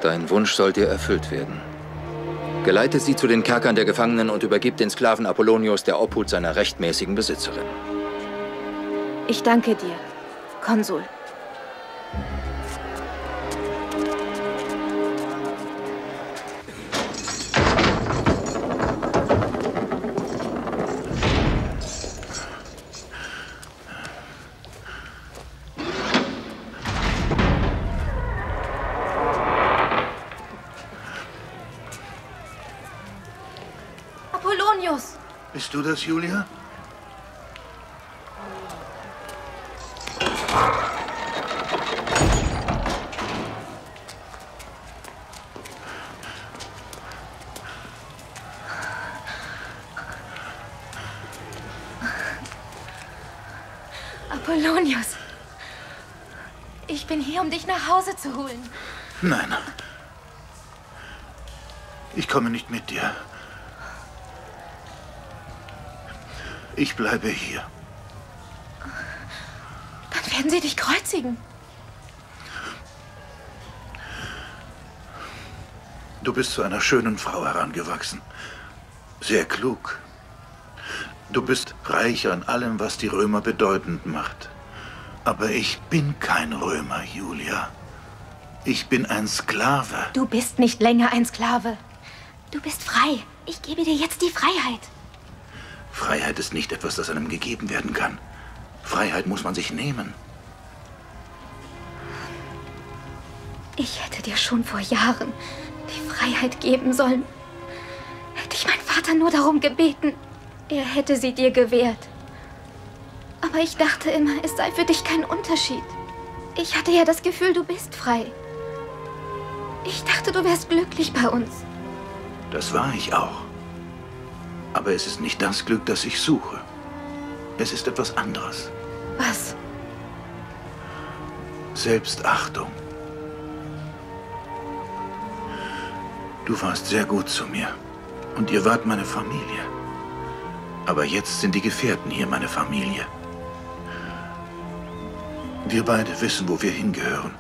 Speaker 7: Dein Wunsch soll dir erfüllt werden. Geleite sie zu den Kerkern der Gefangenen und übergib den Sklaven Apollonius der Obhut seiner rechtmäßigen Besitzerin.
Speaker 4: Ich danke dir, Konsul.
Speaker 16: Das, Julia?
Speaker 4: Apollonius! Ich bin hier, um dich nach Hause zu holen.
Speaker 16: Nein. Ich komme nicht mit dir. Ich bleibe hier.
Speaker 4: Dann werden sie dich kreuzigen.
Speaker 16: Du bist zu einer schönen Frau herangewachsen. Sehr klug. Du bist reich an allem, was die Römer bedeutend macht. Aber ich bin kein Römer, Julia. Ich bin ein Sklave.
Speaker 4: Du bist nicht länger ein Sklave.
Speaker 25: Du bist frei. Ich gebe dir jetzt die Freiheit.
Speaker 16: Freiheit ist nicht etwas, das einem gegeben werden kann. Freiheit muss man sich nehmen.
Speaker 4: Ich hätte dir schon vor Jahren die Freiheit geben sollen. Hätte ich meinen Vater nur darum gebeten, er hätte sie dir gewährt. Aber ich dachte immer, es sei für dich kein Unterschied. Ich hatte ja das Gefühl, du bist frei. Ich dachte, du wärst glücklich bei uns.
Speaker 16: Das war ich auch. Aber es ist nicht das Glück, das ich suche. Es ist etwas anderes.
Speaker 4: Was?
Speaker 16: Selbstachtung. Du warst sehr gut zu mir. Und ihr wart meine Familie. Aber jetzt sind die Gefährten hier meine Familie. Wir beide wissen, wo wir hingehören.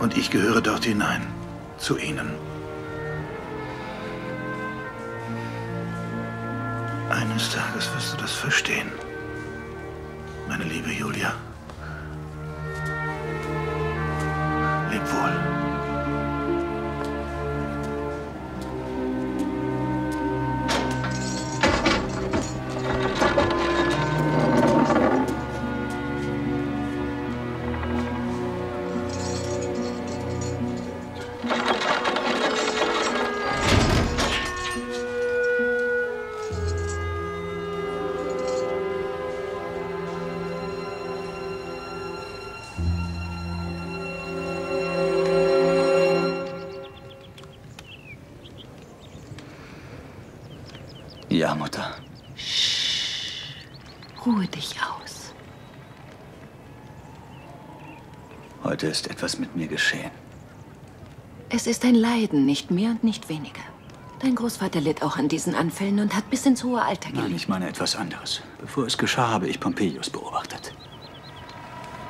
Speaker 16: Und ich gehöre dort hinein. Zu ihnen. Eines Tages wirst du das verstehen. Meine liebe Julia. Leb wohl.
Speaker 2: Heute ist etwas mit mir geschehen.
Speaker 19: Es ist ein Leiden, nicht mehr und nicht weniger. Dein Großvater litt auch an diesen Anfällen und hat bis ins hohe Alter gelebt.
Speaker 2: Nein, ich meine etwas anderes. Bevor es geschah, habe ich Pompeius beobachtet.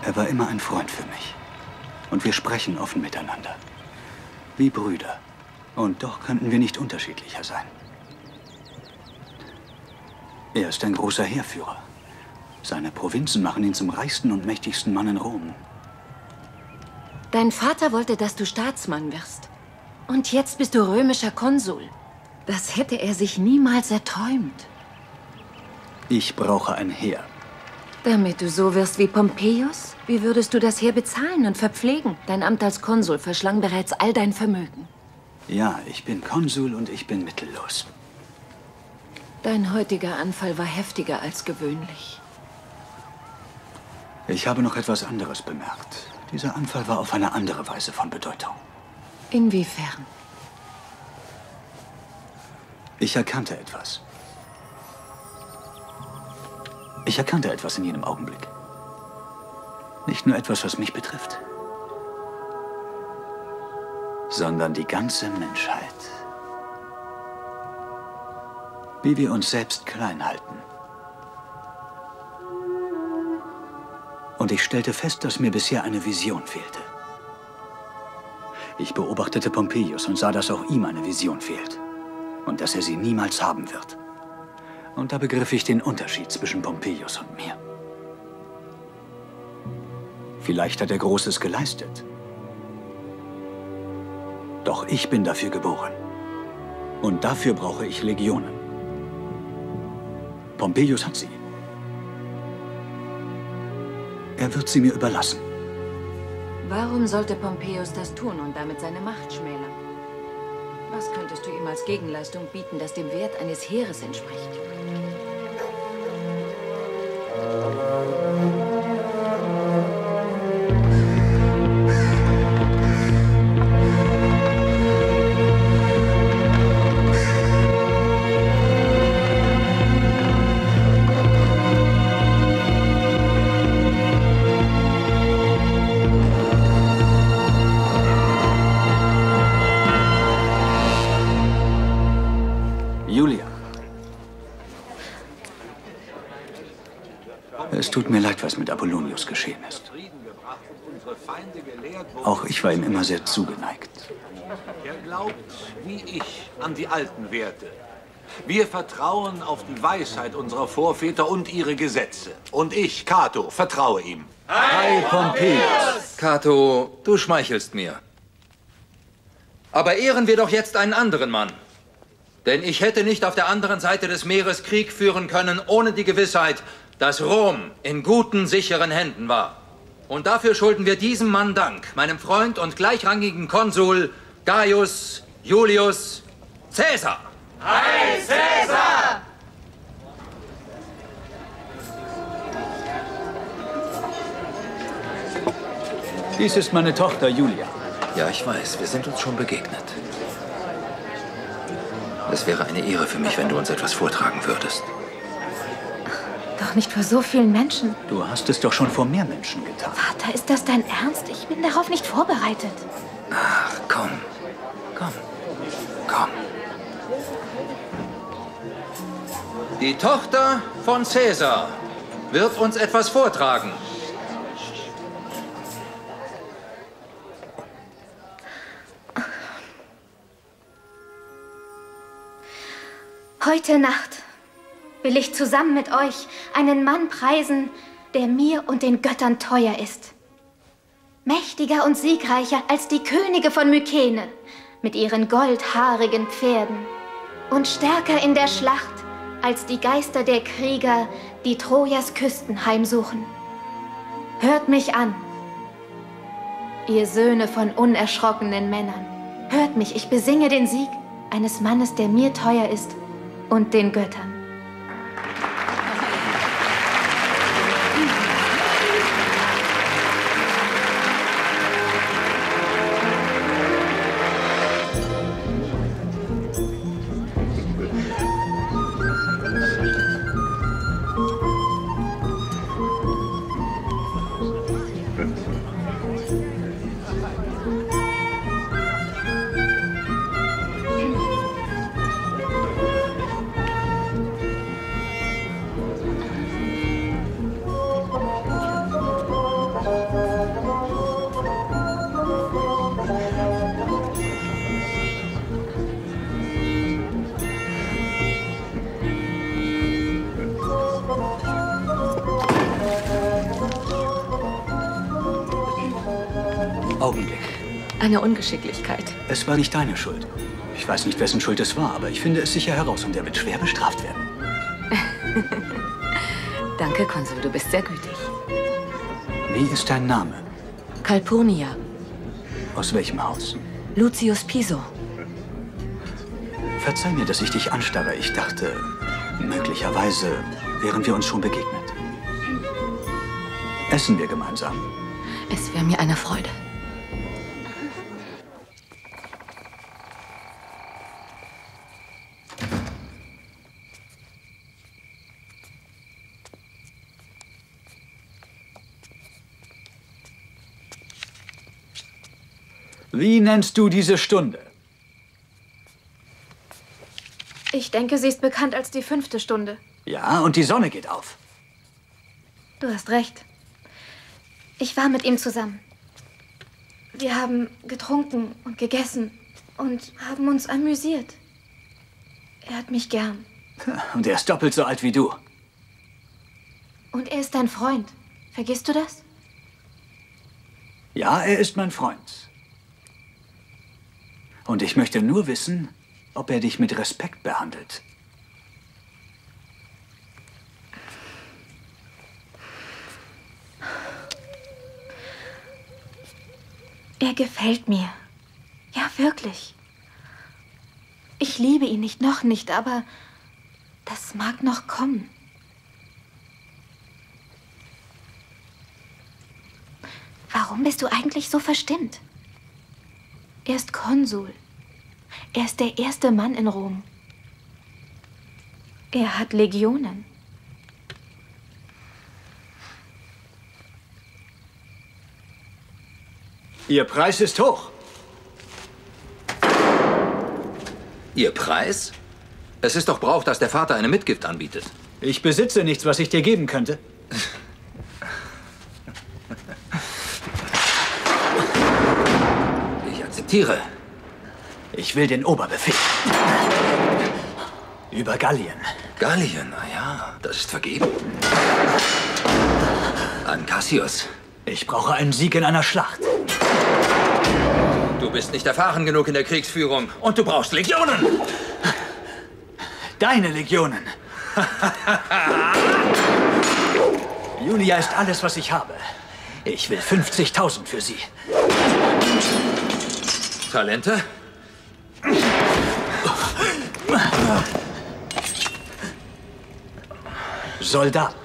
Speaker 2: Er war immer ein Freund für mich. Und wir sprechen offen miteinander. Wie Brüder. Und doch könnten wir nicht unterschiedlicher sein. Er ist ein großer Heerführer. Seine Provinzen machen ihn zum reichsten und mächtigsten Mann in Rom.
Speaker 19: Dein Vater wollte, dass du Staatsmann wirst. Und jetzt bist du römischer Konsul. Das hätte er sich niemals erträumt.
Speaker 2: Ich brauche ein Heer.
Speaker 19: Damit du so wirst wie Pompeius? Wie würdest du das Heer bezahlen und verpflegen? Dein Amt als Konsul verschlang bereits all dein Vermögen.
Speaker 2: Ja, ich bin Konsul und ich bin mittellos.
Speaker 19: Dein heutiger Anfall war heftiger als gewöhnlich.
Speaker 2: Ich habe noch etwas anderes bemerkt. Dieser Anfall war auf eine andere Weise von Bedeutung.
Speaker 19: Inwiefern?
Speaker 2: Ich erkannte etwas. Ich erkannte etwas in jenem Augenblick. Nicht nur etwas, was mich betrifft, sondern die ganze Menschheit. Wie wir uns selbst klein halten. Und ich stellte fest, dass mir bisher eine Vision fehlte. Ich beobachtete Pompeius und sah, dass auch ihm eine Vision fehlt. Und dass er sie niemals haben wird. Und da begriff ich den Unterschied zwischen Pompeius und mir. Vielleicht hat er Großes geleistet. Doch ich bin dafür geboren. Und dafür brauche ich Legionen. Pompeius hat sie. Er wird sie mir überlassen.
Speaker 19: Warum sollte Pompeius das tun und damit seine Macht schmälern? Was könntest du ihm als Gegenleistung bieten, das dem Wert eines Heeres entspricht?
Speaker 2: Tut mir leid, was mit Apollonius geschehen ist. Auch ich war ihm immer sehr zugeneigt.
Speaker 9: Er glaubt, wie ich, an die alten Werte. Wir vertrauen auf die Weisheit unserer Vorväter und ihre Gesetze. Und ich, Cato, vertraue ihm.
Speaker 7: Hi, Pompeius! Cato, du schmeichelst mir. Aber ehren wir doch jetzt einen anderen Mann. Denn ich hätte nicht auf der anderen Seite des Meeres Krieg führen können, ohne die Gewissheit, dass Rom in guten, sicheren Händen war. Und dafür schulden wir diesem Mann Dank, meinem Freund und gleichrangigen Konsul Gaius Julius Caesar.
Speaker 10: Heil Cäsar!
Speaker 2: Dies ist meine Tochter Julia.
Speaker 7: Ja, ich weiß, wir sind uns schon begegnet. Es wäre eine Ehre für mich, wenn du uns etwas vortragen würdest.
Speaker 4: Doch nicht vor so vielen Menschen.
Speaker 2: Du hast es doch schon vor mehr Menschen getan.
Speaker 4: Vater, ist das dein Ernst? Ich bin darauf nicht vorbereitet.
Speaker 7: Ach, komm. Komm. Komm. Die Tochter von Caesar wird uns etwas vortragen.
Speaker 4: Heute Nacht will ich zusammen mit euch einen Mann preisen, der mir und den Göttern teuer ist. Mächtiger und siegreicher als die Könige von Mykene mit ihren goldhaarigen Pferden und stärker in der Schlacht als die Geister der Krieger, die Trojas Küsten heimsuchen. Hört mich an, ihr Söhne von unerschrockenen Männern. Hört mich, ich besinge den Sieg eines Mannes, der mir teuer ist und den Göttern.
Speaker 19: Ungeschicklichkeit.
Speaker 2: Es war nicht deine Schuld. Ich weiß nicht, wessen Schuld es war, aber ich finde es sicher heraus und er wird schwer bestraft werden.
Speaker 19: Danke, Konsul, du bist sehr gütig.
Speaker 2: Wie ist dein Name?
Speaker 19: Calpurnia,
Speaker 2: Aus welchem Haus?
Speaker 19: Lucius Piso.
Speaker 2: Verzeih mir, dass ich dich anstarre. Ich dachte, möglicherweise wären wir uns schon begegnet. Essen wir gemeinsam.
Speaker 19: Es wäre mir eine Freude.
Speaker 2: Wie nennst du diese Stunde?
Speaker 4: Ich denke, sie ist bekannt als die fünfte Stunde.
Speaker 2: Ja, und die Sonne geht auf.
Speaker 4: Du hast recht. Ich war mit ihm zusammen. Wir haben getrunken und gegessen und haben uns amüsiert. Er hat mich gern.
Speaker 2: Und er ist doppelt so alt wie du.
Speaker 4: Und er ist dein Freund. Vergisst du das?
Speaker 2: Ja, er ist mein Freund. Und ich möchte nur wissen, ob er dich mit Respekt behandelt.
Speaker 4: Er gefällt mir. Ja, wirklich. Ich liebe ihn nicht, noch nicht, aber das mag noch kommen. Warum bist du eigentlich so verstimmt? Er ist Konsul. Er ist der erste Mann in Rom. Er hat Legionen.
Speaker 2: Ihr Preis ist hoch.
Speaker 7: Ihr Preis? Es ist doch Brauch, dass der Vater eine Mitgift anbietet.
Speaker 2: Ich besitze nichts, was ich dir geben könnte.
Speaker 7: Ich akzeptiere.
Speaker 2: Ich will den Oberbefehl. Über Gallien.
Speaker 7: Gallien, na ja, das ist vergeben. An Cassius.
Speaker 2: Ich brauche einen Sieg in einer Schlacht.
Speaker 7: Du bist nicht erfahren genug in der Kriegsführung und du brauchst Legionen.
Speaker 2: Deine Legionen. Julia ist alles, was ich habe. Ich will 50.000 für sie.
Speaker 7: Talente?
Speaker 2: Soldaten.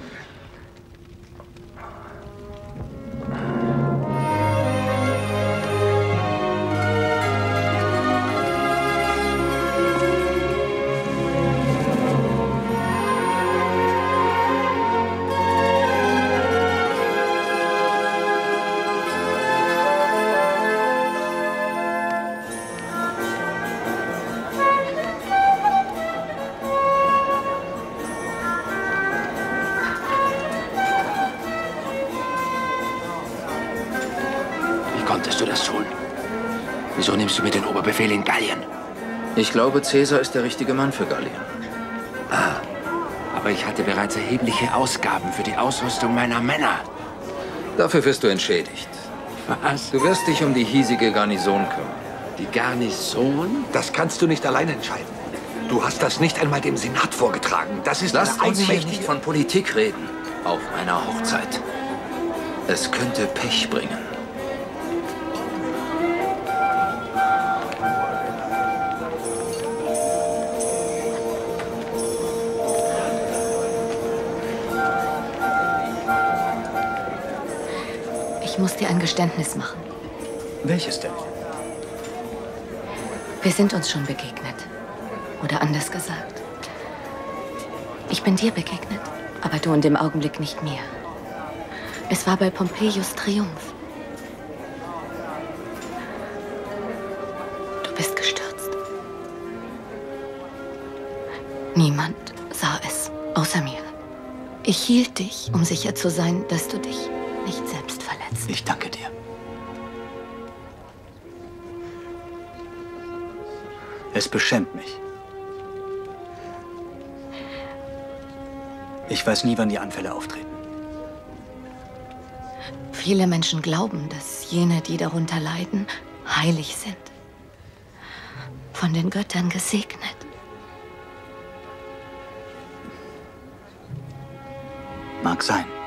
Speaker 7: Ich glaube, Caesar ist der richtige Mann für Gallien.
Speaker 21: Ah, aber ich hatte bereits erhebliche Ausgaben für die Ausrüstung meiner Männer.
Speaker 7: Dafür wirst du entschädigt.
Speaker 21: Was?
Speaker 7: Du wirst dich um die hiesige Garnison kümmern.
Speaker 21: Die Garnison?
Speaker 9: Das kannst du nicht allein entscheiden. Du hast das nicht einmal dem Senat vorgetragen. Das ist
Speaker 7: Lasst
Speaker 9: eine
Speaker 7: uns hier nicht von Politik reden. Auf meiner Hochzeit. Es könnte Pech bringen.
Speaker 19: Muss dir ein Geständnis machen.
Speaker 2: Welches denn?
Speaker 19: Wir sind uns schon begegnet. Oder anders gesagt. Ich bin dir begegnet, aber du in dem Augenblick nicht mir. Es war bei Pompeius Triumph. Du bist gestürzt. Niemand sah es, außer mir. Ich hielt dich, um sicher zu sein, dass du dich.
Speaker 2: Ich danke dir. Es beschämt mich. Ich weiß nie, wann die Anfälle auftreten.
Speaker 19: Viele Menschen glauben, dass jene, die darunter leiden, heilig sind. Von den Göttern gesegnet.
Speaker 2: Mag sein.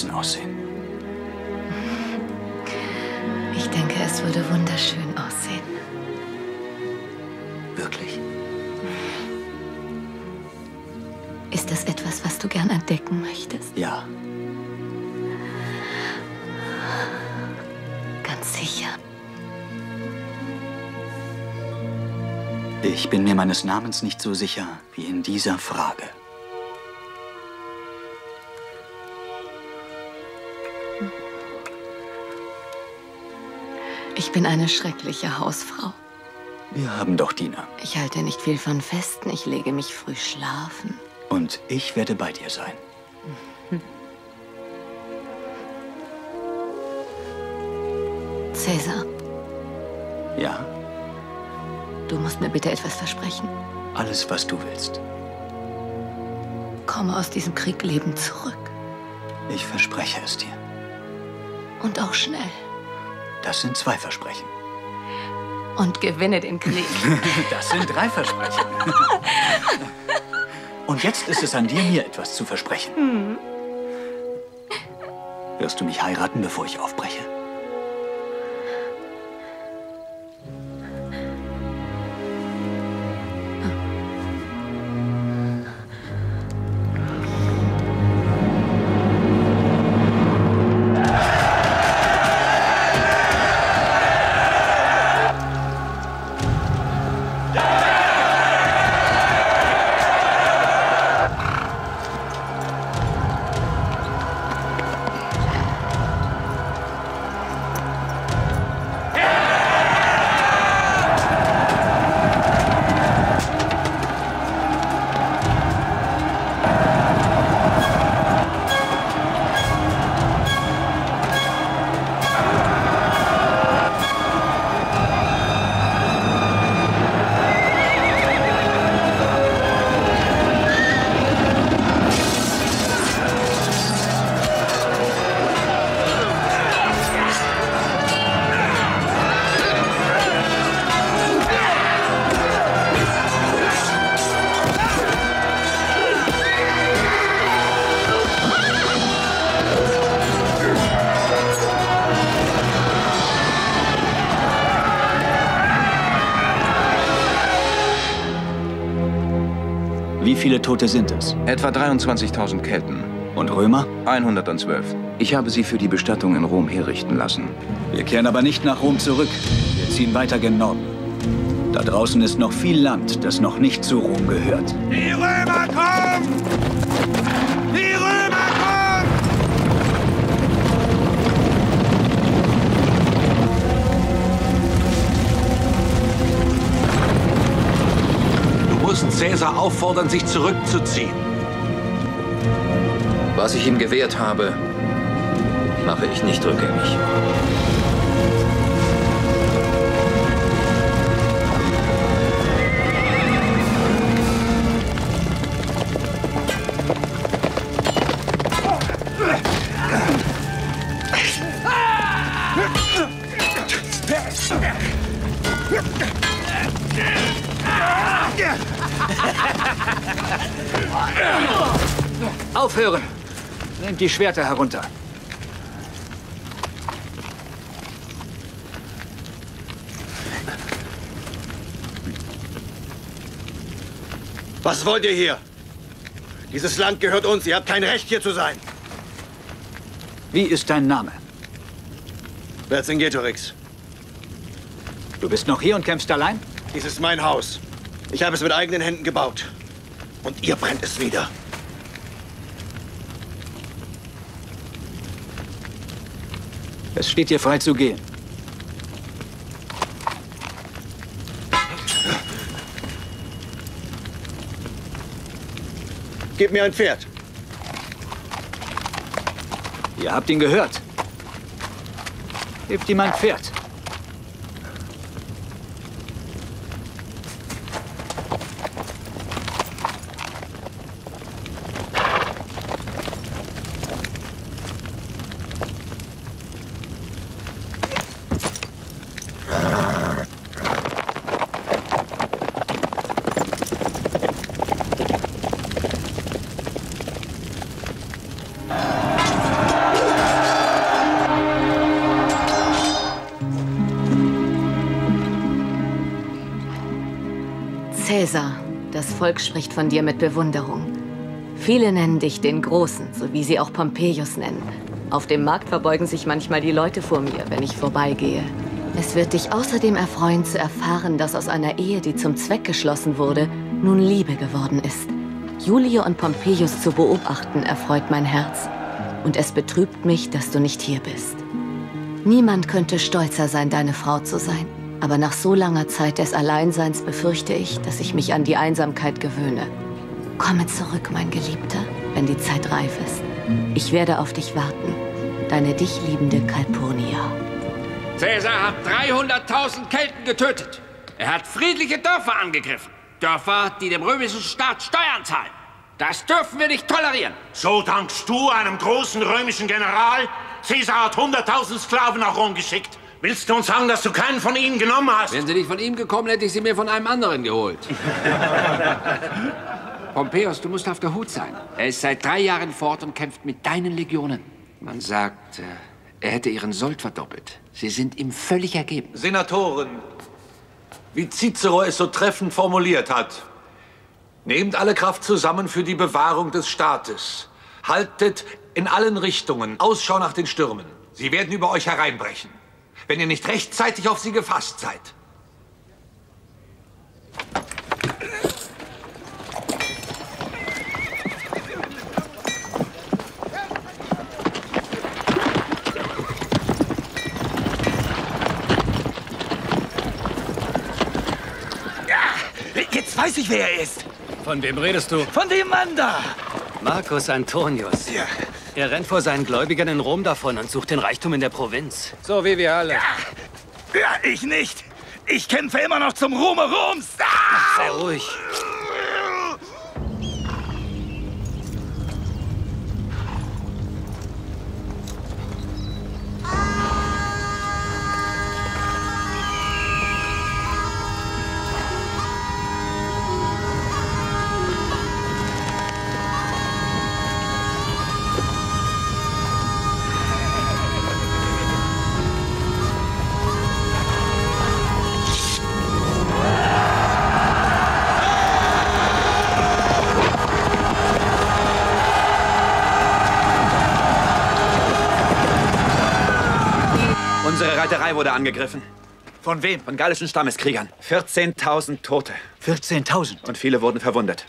Speaker 2: Verschmelzen, aussehen?
Speaker 19: Ich denke, es würde wunderschön aussehen.
Speaker 2: Wirklich?
Speaker 19: Ist das etwas, was du gern entdecken möchtest?
Speaker 2: Ja.
Speaker 19: Ganz sicher.
Speaker 2: Ich bin mir meines Namens nicht so sicher wie in dieser Frage.
Speaker 19: Ich bin eine schreckliche Hausfrau.
Speaker 2: Wir haben doch Diener.
Speaker 19: Ich halte nicht viel von Festen. Ich lege mich früh schlafen.
Speaker 2: Und ich werde bei dir sein.
Speaker 19: Cäsar,
Speaker 2: Ja,
Speaker 19: du musst mir bitte etwas versprechen.
Speaker 2: alles, was du willst.
Speaker 19: Komme aus diesem Krieg lebend zurück.
Speaker 2: Ich verspreche es dir.
Speaker 19: Und auch schnell.
Speaker 2: Das sind zwei Versprechen.
Speaker 19: Und gewinne den Krieg.
Speaker 2: Das sind drei Versprechen. Und jetzt ist es an dir, mir etwas zu versprechen.
Speaker 19: Hm.
Speaker 2: Wirst du mich heiraten, bevor ich aufbreche? Tote sind es?
Speaker 7: Etwa 23.000 Kelten.
Speaker 2: Und Römer?
Speaker 7: 112. Ich habe sie für die Bestattung in Rom herrichten lassen.
Speaker 2: Wir kehren aber nicht nach Rom zurück. Wir ziehen weiter gen Norden. Da draußen ist noch viel Land, das noch nicht zu Rom gehört.
Speaker 6: Die Römer kommen!
Speaker 9: Musst Cäsar auffordern, sich zurückzuziehen.
Speaker 7: Was ich ihm gewährt habe, mache ich nicht rückgängig.
Speaker 2: Nehmt die Schwerter herunter.
Speaker 26: Was wollt ihr hier? Dieses Land gehört uns. Ihr habt kein Recht, hier zu sein.
Speaker 2: Wie ist dein Name?
Speaker 26: Vercingetorix.
Speaker 2: Du bist noch hier und kämpfst allein?
Speaker 26: Dies ist mein Haus. Ich habe es mit eigenen Händen gebaut. Und ihr brennt es wieder.
Speaker 2: Es steht dir frei zu gehen.
Speaker 26: Gib mir ein Pferd.
Speaker 2: Ihr habt ihn gehört. Gebt ihm ein Pferd.
Speaker 19: Volk spricht von dir mit Bewunderung. Viele nennen dich den Großen, so wie sie auch Pompeius nennen. Auf dem Markt verbeugen sich manchmal die Leute vor mir, wenn ich vorbeigehe. Es wird dich außerdem erfreuen zu erfahren, dass aus einer Ehe, die zum Zweck geschlossen wurde, nun Liebe geworden ist. Julia und Pompeius zu beobachten, erfreut mein Herz. Und es betrübt mich, dass du nicht hier bist. Niemand könnte stolzer sein, deine Frau zu sein. Aber nach so langer Zeit des Alleinseins befürchte ich, dass ich mich an die Einsamkeit gewöhne. Komme zurück, mein Geliebter, wenn die Zeit reif ist. Ich werde auf dich warten. Deine dich liebende Calpurnia.
Speaker 21: Cäsar hat 300.000 Kelten getötet. Er hat friedliche Dörfer angegriffen. Dörfer, die dem römischen Staat Steuern zahlen. Das dürfen wir nicht tolerieren.
Speaker 22: So dankst du einem großen römischen General? Caesar hat 100.000 Sklaven nach Rom geschickt. Willst du uns sagen, dass du keinen von ihnen genommen hast?
Speaker 21: Wären sie nicht von ihm gekommen, hätte ich sie mir von einem anderen geholt. Pompeius, du musst auf der Hut sein. Er ist seit drei Jahren fort und kämpft mit deinen Legionen. Man sagt, äh, er hätte ihren Sold verdoppelt. Sie sind ihm völlig ergeben.
Speaker 9: Senatoren, wie Cicero es so treffend formuliert hat. Nehmt alle Kraft zusammen für die Bewahrung des Staates. Haltet in allen Richtungen Ausschau nach den Stürmen. Sie werden über euch hereinbrechen, wenn ihr nicht rechtzeitig auf sie gefasst seid.
Speaker 3: Jetzt weiß ich, wer er ist.
Speaker 27: Von wem redest du?
Speaker 3: Von dem Mann da.
Speaker 27: Marcus Antonius.
Speaker 3: Ja.
Speaker 27: Er rennt vor seinen Gläubigern in Rom davon und sucht den Reichtum in der Provinz.
Speaker 3: So wie wir alle. Ja, ja ich nicht. Ich kämpfe immer noch zum Ruhme Roms.
Speaker 27: Ach, sei ruhig.
Speaker 28: Reiterei wurde angegriffen.
Speaker 2: Von wem?
Speaker 28: Von gallischen Stammeskriegern. 14.000 Tote.
Speaker 2: 14.000?
Speaker 28: Und viele wurden verwundet.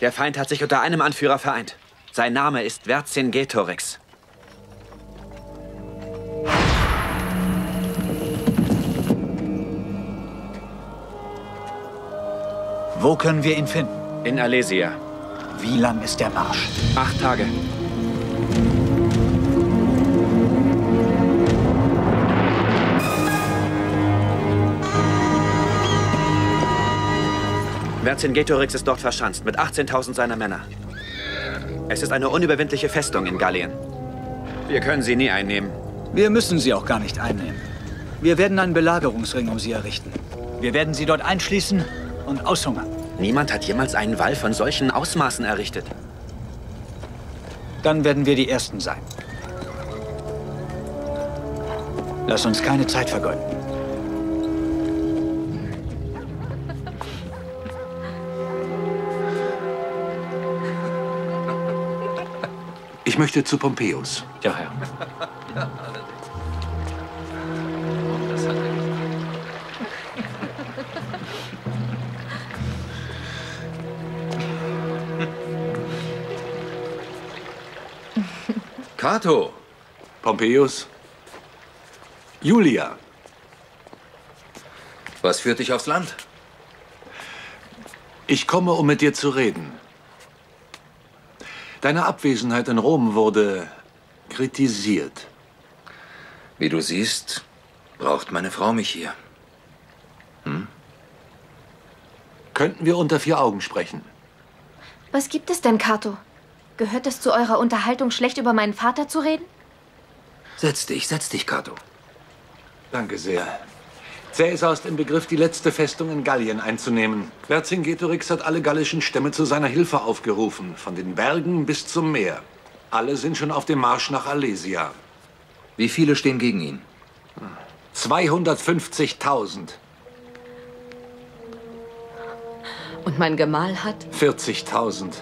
Speaker 28: Der Feind hat sich unter einem Anführer vereint. Sein Name ist Vercingetorix.
Speaker 2: Wo können wir ihn finden?
Speaker 28: In Alesia.
Speaker 2: Wie lang ist der Marsch?
Speaker 28: Acht Tage. Vercingetorix ist dort verschanzt mit 18.000 seiner Männer. Es ist eine unüberwindliche Festung in Gallien. Wir können sie nie einnehmen.
Speaker 2: Wir müssen sie auch gar nicht einnehmen. Wir werden einen Belagerungsring um sie errichten. Wir werden sie dort einschließen und aushungern.
Speaker 28: Niemand hat jemals einen Wall von solchen Ausmaßen errichtet.
Speaker 2: Dann werden wir die Ersten sein. Lass uns keine Zeit vergeuden.
Speaker 9: Ich möchte zu Pompeius.
Speaker 2: Ja, Herr.
Speaker 9: Cato. Pompeius. Julia.
Speaker 7: Was führt dich aufs Land?
Speaker 9: Ich komme, um mit dir zu reden. Deine Abwesenheit in Rom wurde kritisiert.
Speaker 7: Wie du siehst, braucht meine Frau mich hier. Hm?
Speaker 9: Könnten wir unter vier Augen sprechen?
Speaker 19: Was gibt es denn, Kato? Gehört es zu eurer Unterhaltung, schlecht über meinen Vater zu reden?
Speaker 7: Setz dich, setz dich, Kato.
Speaker 9: Danke sehr. Caesar ist im Begriff, die letzte Festung in Gallien einzunehmen. Vercingetorix hat alle gallischen Stämme zu seiner Hilfe aufgerufen, von den Bergen bis zum Meer. Alle sind schon auf dem Marsch nach Alesia.
Speaker 7: Wie viele stehen gegen ihn?
Speaker 9: 250.000.
Speaker 29: Und mein Gemahl hat?
Speaker 9: 40.000.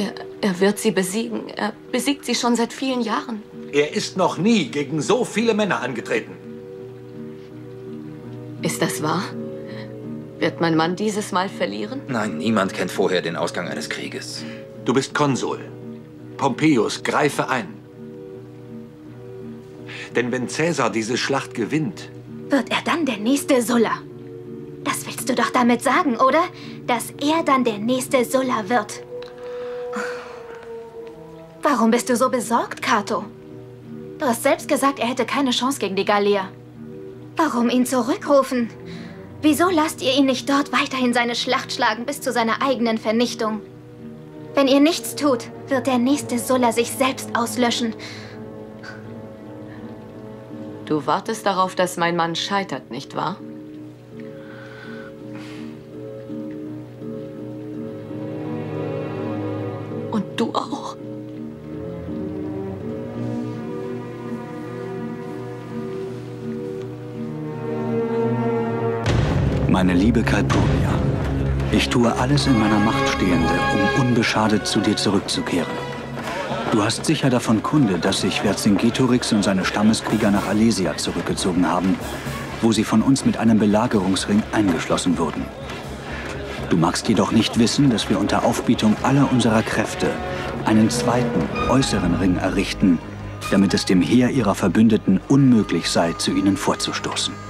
Speaker 29: Er, er wird sie besiegen. Er besiegt sie schon seit vielen Jahren.
Speaker 9: Er ist noch nie gegen so viele Männer angetreten.
Speaker 29: Ist das wahr? Wird mein Mann dieses Mal verlieren?
Speaker 7: Nein, niemand kennt vorher den Ausgang eines Krieges.
Speaker 9: Du bist Konsul. Pompeius, greife ein. Denn wenn Caesar diese Schlacht gewinnt,
Speaker 4: Wird er dann der nächste Sulla? Das willst du doch damit sagen, oder? Dass er dann der nächste Sulla wird. Warum bist du so besorgt, Cato? Du hast selbst gesagt, er hätte keine Chance gegen die Gallier. Warum ihn zurückrufen? Wieso lasst ihr ihn nicht dort weiterhin seine Schlacht schlagen bis zu seiner eigenen Vernichtung? Wenn ihr nichts tut, wird der nächste Sulla sich selbst auslöschen.
Speaker 29: Du wartest darauf, dass mein Mann scheitert, nicht wahr? Und du auch.
Speaker 2: Meine liebe Calpurnia, ich tue alles in meiner Macht Stehende, um unbeschadet zu dir zurückzukehren. Du hast sicher davon Kunde, dass sich Vercingetorix und seine Stammeskrieger nach Alesia zurückgezogen haben, wo sie von uns mit einem Belagerungsring eingeschlossen wurden. Du magst jedoch nicht wissen, dass wir unter Aufbietung aller unserer Kräfte einen zweiten, äußeren Ring errichten, damit es dem Heer ihrer Verbündeten unmöglich sei, zu ihnen vorzustoßen.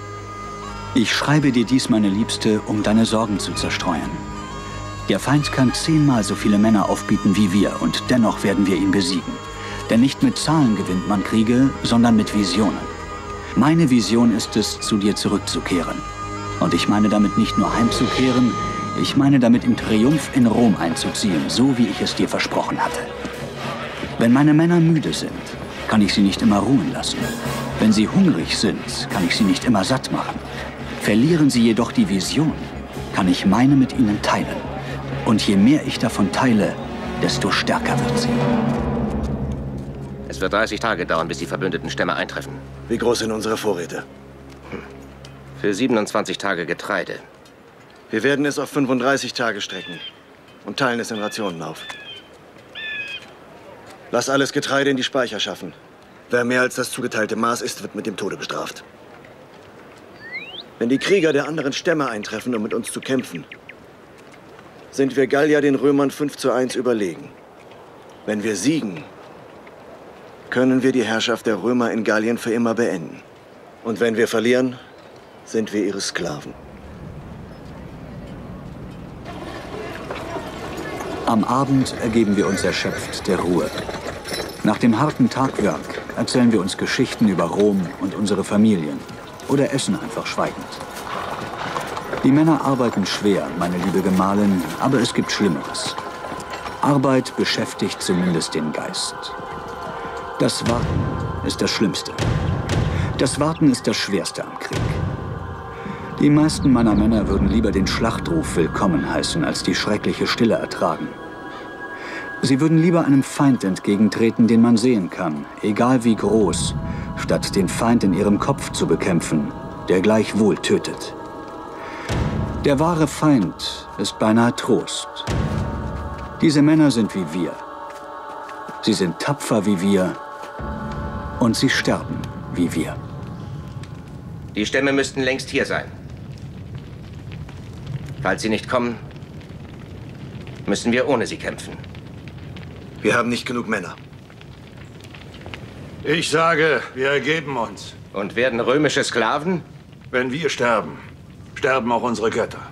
Speaker 2: Ich schreibe dir dies, meine Liebste, um deine Sorgen zu zerstreuen. Der Feind kann zehnmal so viele Männer aufbieten wie wir und dennoch werden wir ihn besiegen. Denn nicht mit Zahlen gewinnt man Kriege, sondern mit Visionen. Meine Vision ist es, zu dir zurückzukehren. Und ich meine damit nicht nur heimzukehren, ich meine damit im Triumph in Rom einzuziehen, so wie ich es dir versprochen hatte. Wenn meine Männer müde sind, kann ich sie nicht immer ruhen lassen. Wenn sie hungrig sind, kann ich sie nicht immer satt machen. Verlieren sie jedoch die Vision, kann ich meine mit ihnen teilen. Und je mehr ich davon teile, desto stärker wird sie.
Speaker 30: Es wird 30 Tage dauern, bis die verbündeten Stämme eintreffen.
Speaker 26: Wie groß sind unsere Vorräte?
Speaker 30: Für 27 Tage Getreide.
Speaker 26: Wir werden es auf 35 Tage strecken und teilen es in Rationen auf. Lass alles Getreide in die Speicher schaffen. Wer mehr als das zugeteilte Maß isst, wird mit dem Tode bestraft. Wenn die Krieger der anderen Stämme eintreffen, um mit uns zu kämpfen, sind wir Gallier den Römern 5 zu 1 überlegen. Wenn wir siegen, können wir die Herrschaft der Römer in Gallien für immer beenden. Und wenn wir verlieren, sind wir ihre Sklaven.
Speaker 2: Am Abend ergeben wir uns erschöpft der Ruhe. Nach dem harten Tagwerk erzählen wir uns Geschichten über Rom und unsere Familien oder essen einfach schweigend. Die Männer arbeiten schwer, meine liebe Gemahlin, aber es gibt Schlimmeres. Arbeit beschäftigt zumindest den Geist. Das Warten ist das Schlimmste. Das Warten ist das Schwerste am Krieg. Die meisten meiner Männer würden lieber den Schlachtruf willkommen heißen, als die schreckliche Stille ertragen. Sie würden lieber einem Feind entgegentreten, den man sehen kann, egal wie groß, statt den Feind in ihrem Kopf zu bekämpfen, der gleichwohl tötet. Der wahre Feind ist beinahe Trost. Diese Männer sind wie wir. Sie sind tapfer wie wir und sie sterben wie wir.
Speaker 30: Die Stämme müssten längst hier sein. Falls sie nicht kommen, müssen wir ohne sie kämpfen.
Speaker 26: Wir haben nicht genug Männer.
Speaker 9: Ich sage, wir ergeben uns.
Speaker 30: Und werden römische Sklaven?
Speaker 9: Wenn wir sterben, sterben auch unsere Götter.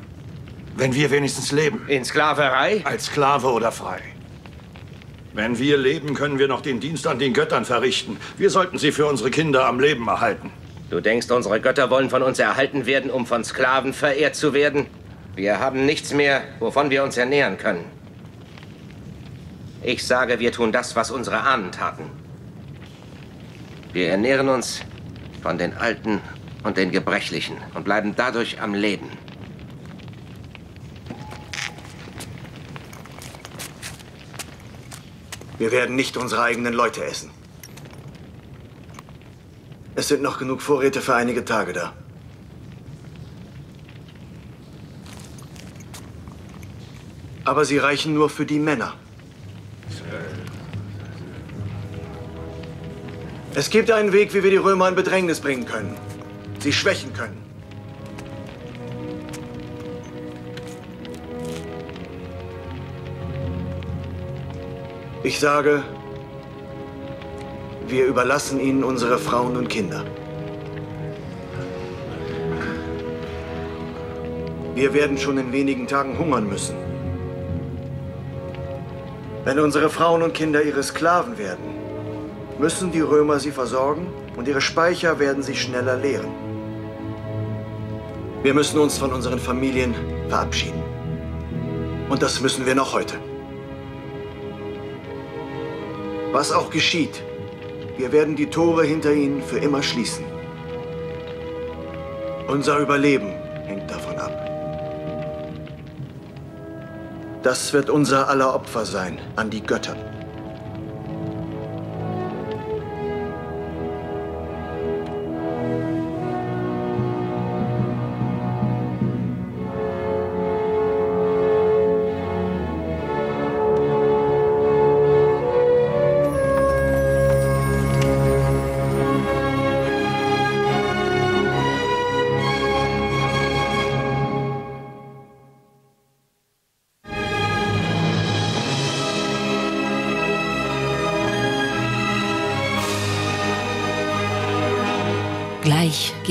Speaker 9: Wenn wir wenigstens leben.
Speaker 30: In Sklaverei?
Speaker 9: Als Sklave oder frei. Wenn wir leben, können wir noch den Dienst an den Göttern verrichten. Wir sollten sie für unsere Kinder am Leben erhalten.
Speaker 30: Du denkst, unsere Götter wollen von uns erhalten werden, um von Sklaven verehrt zu werden? Wir haben nichts mehr, wovon wir uns ernähren können. Ich sage, wir tun das, was unsere Ahnen taten. Wir ernähren uns von den Alten und den Gebrechlichen und bleiben dadurch am Leben.
Speaker 26: Wir werden nicht unsere eigenen Leute essen. Es sind noch genug Vorräte für einige Tage da. Aber sie reichen nur für die Männer. Es gibt einen Weg, wie wir die Römer in Bedrängnis bringen können. Sie schwächen können. Ich sage, wir überlassen ihnen unsere Frauen und Kinder. Wir werden schon in wenigen Tagen hungern müssen. Wenn unsere Frauen und Kinder ihre Sklaven werden, müssen die Römer sie versorgen und ihre Speicher werden sich schneller leeren. Wir müssen uns von unseren Familien verabschieden. Und das müssen wir noch heute. Was auch geschieht, wir werden die Tore hinter ihnen für immer schließen. Unser Überleben hängt davon ab. Das wird unser aller Opfer sein an die Götter.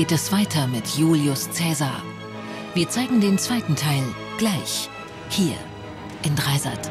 Speaker 31: Geht es weiter mit Julius Caesar. Wir zeigen den zweiten Teil gleich hier in Dreisat.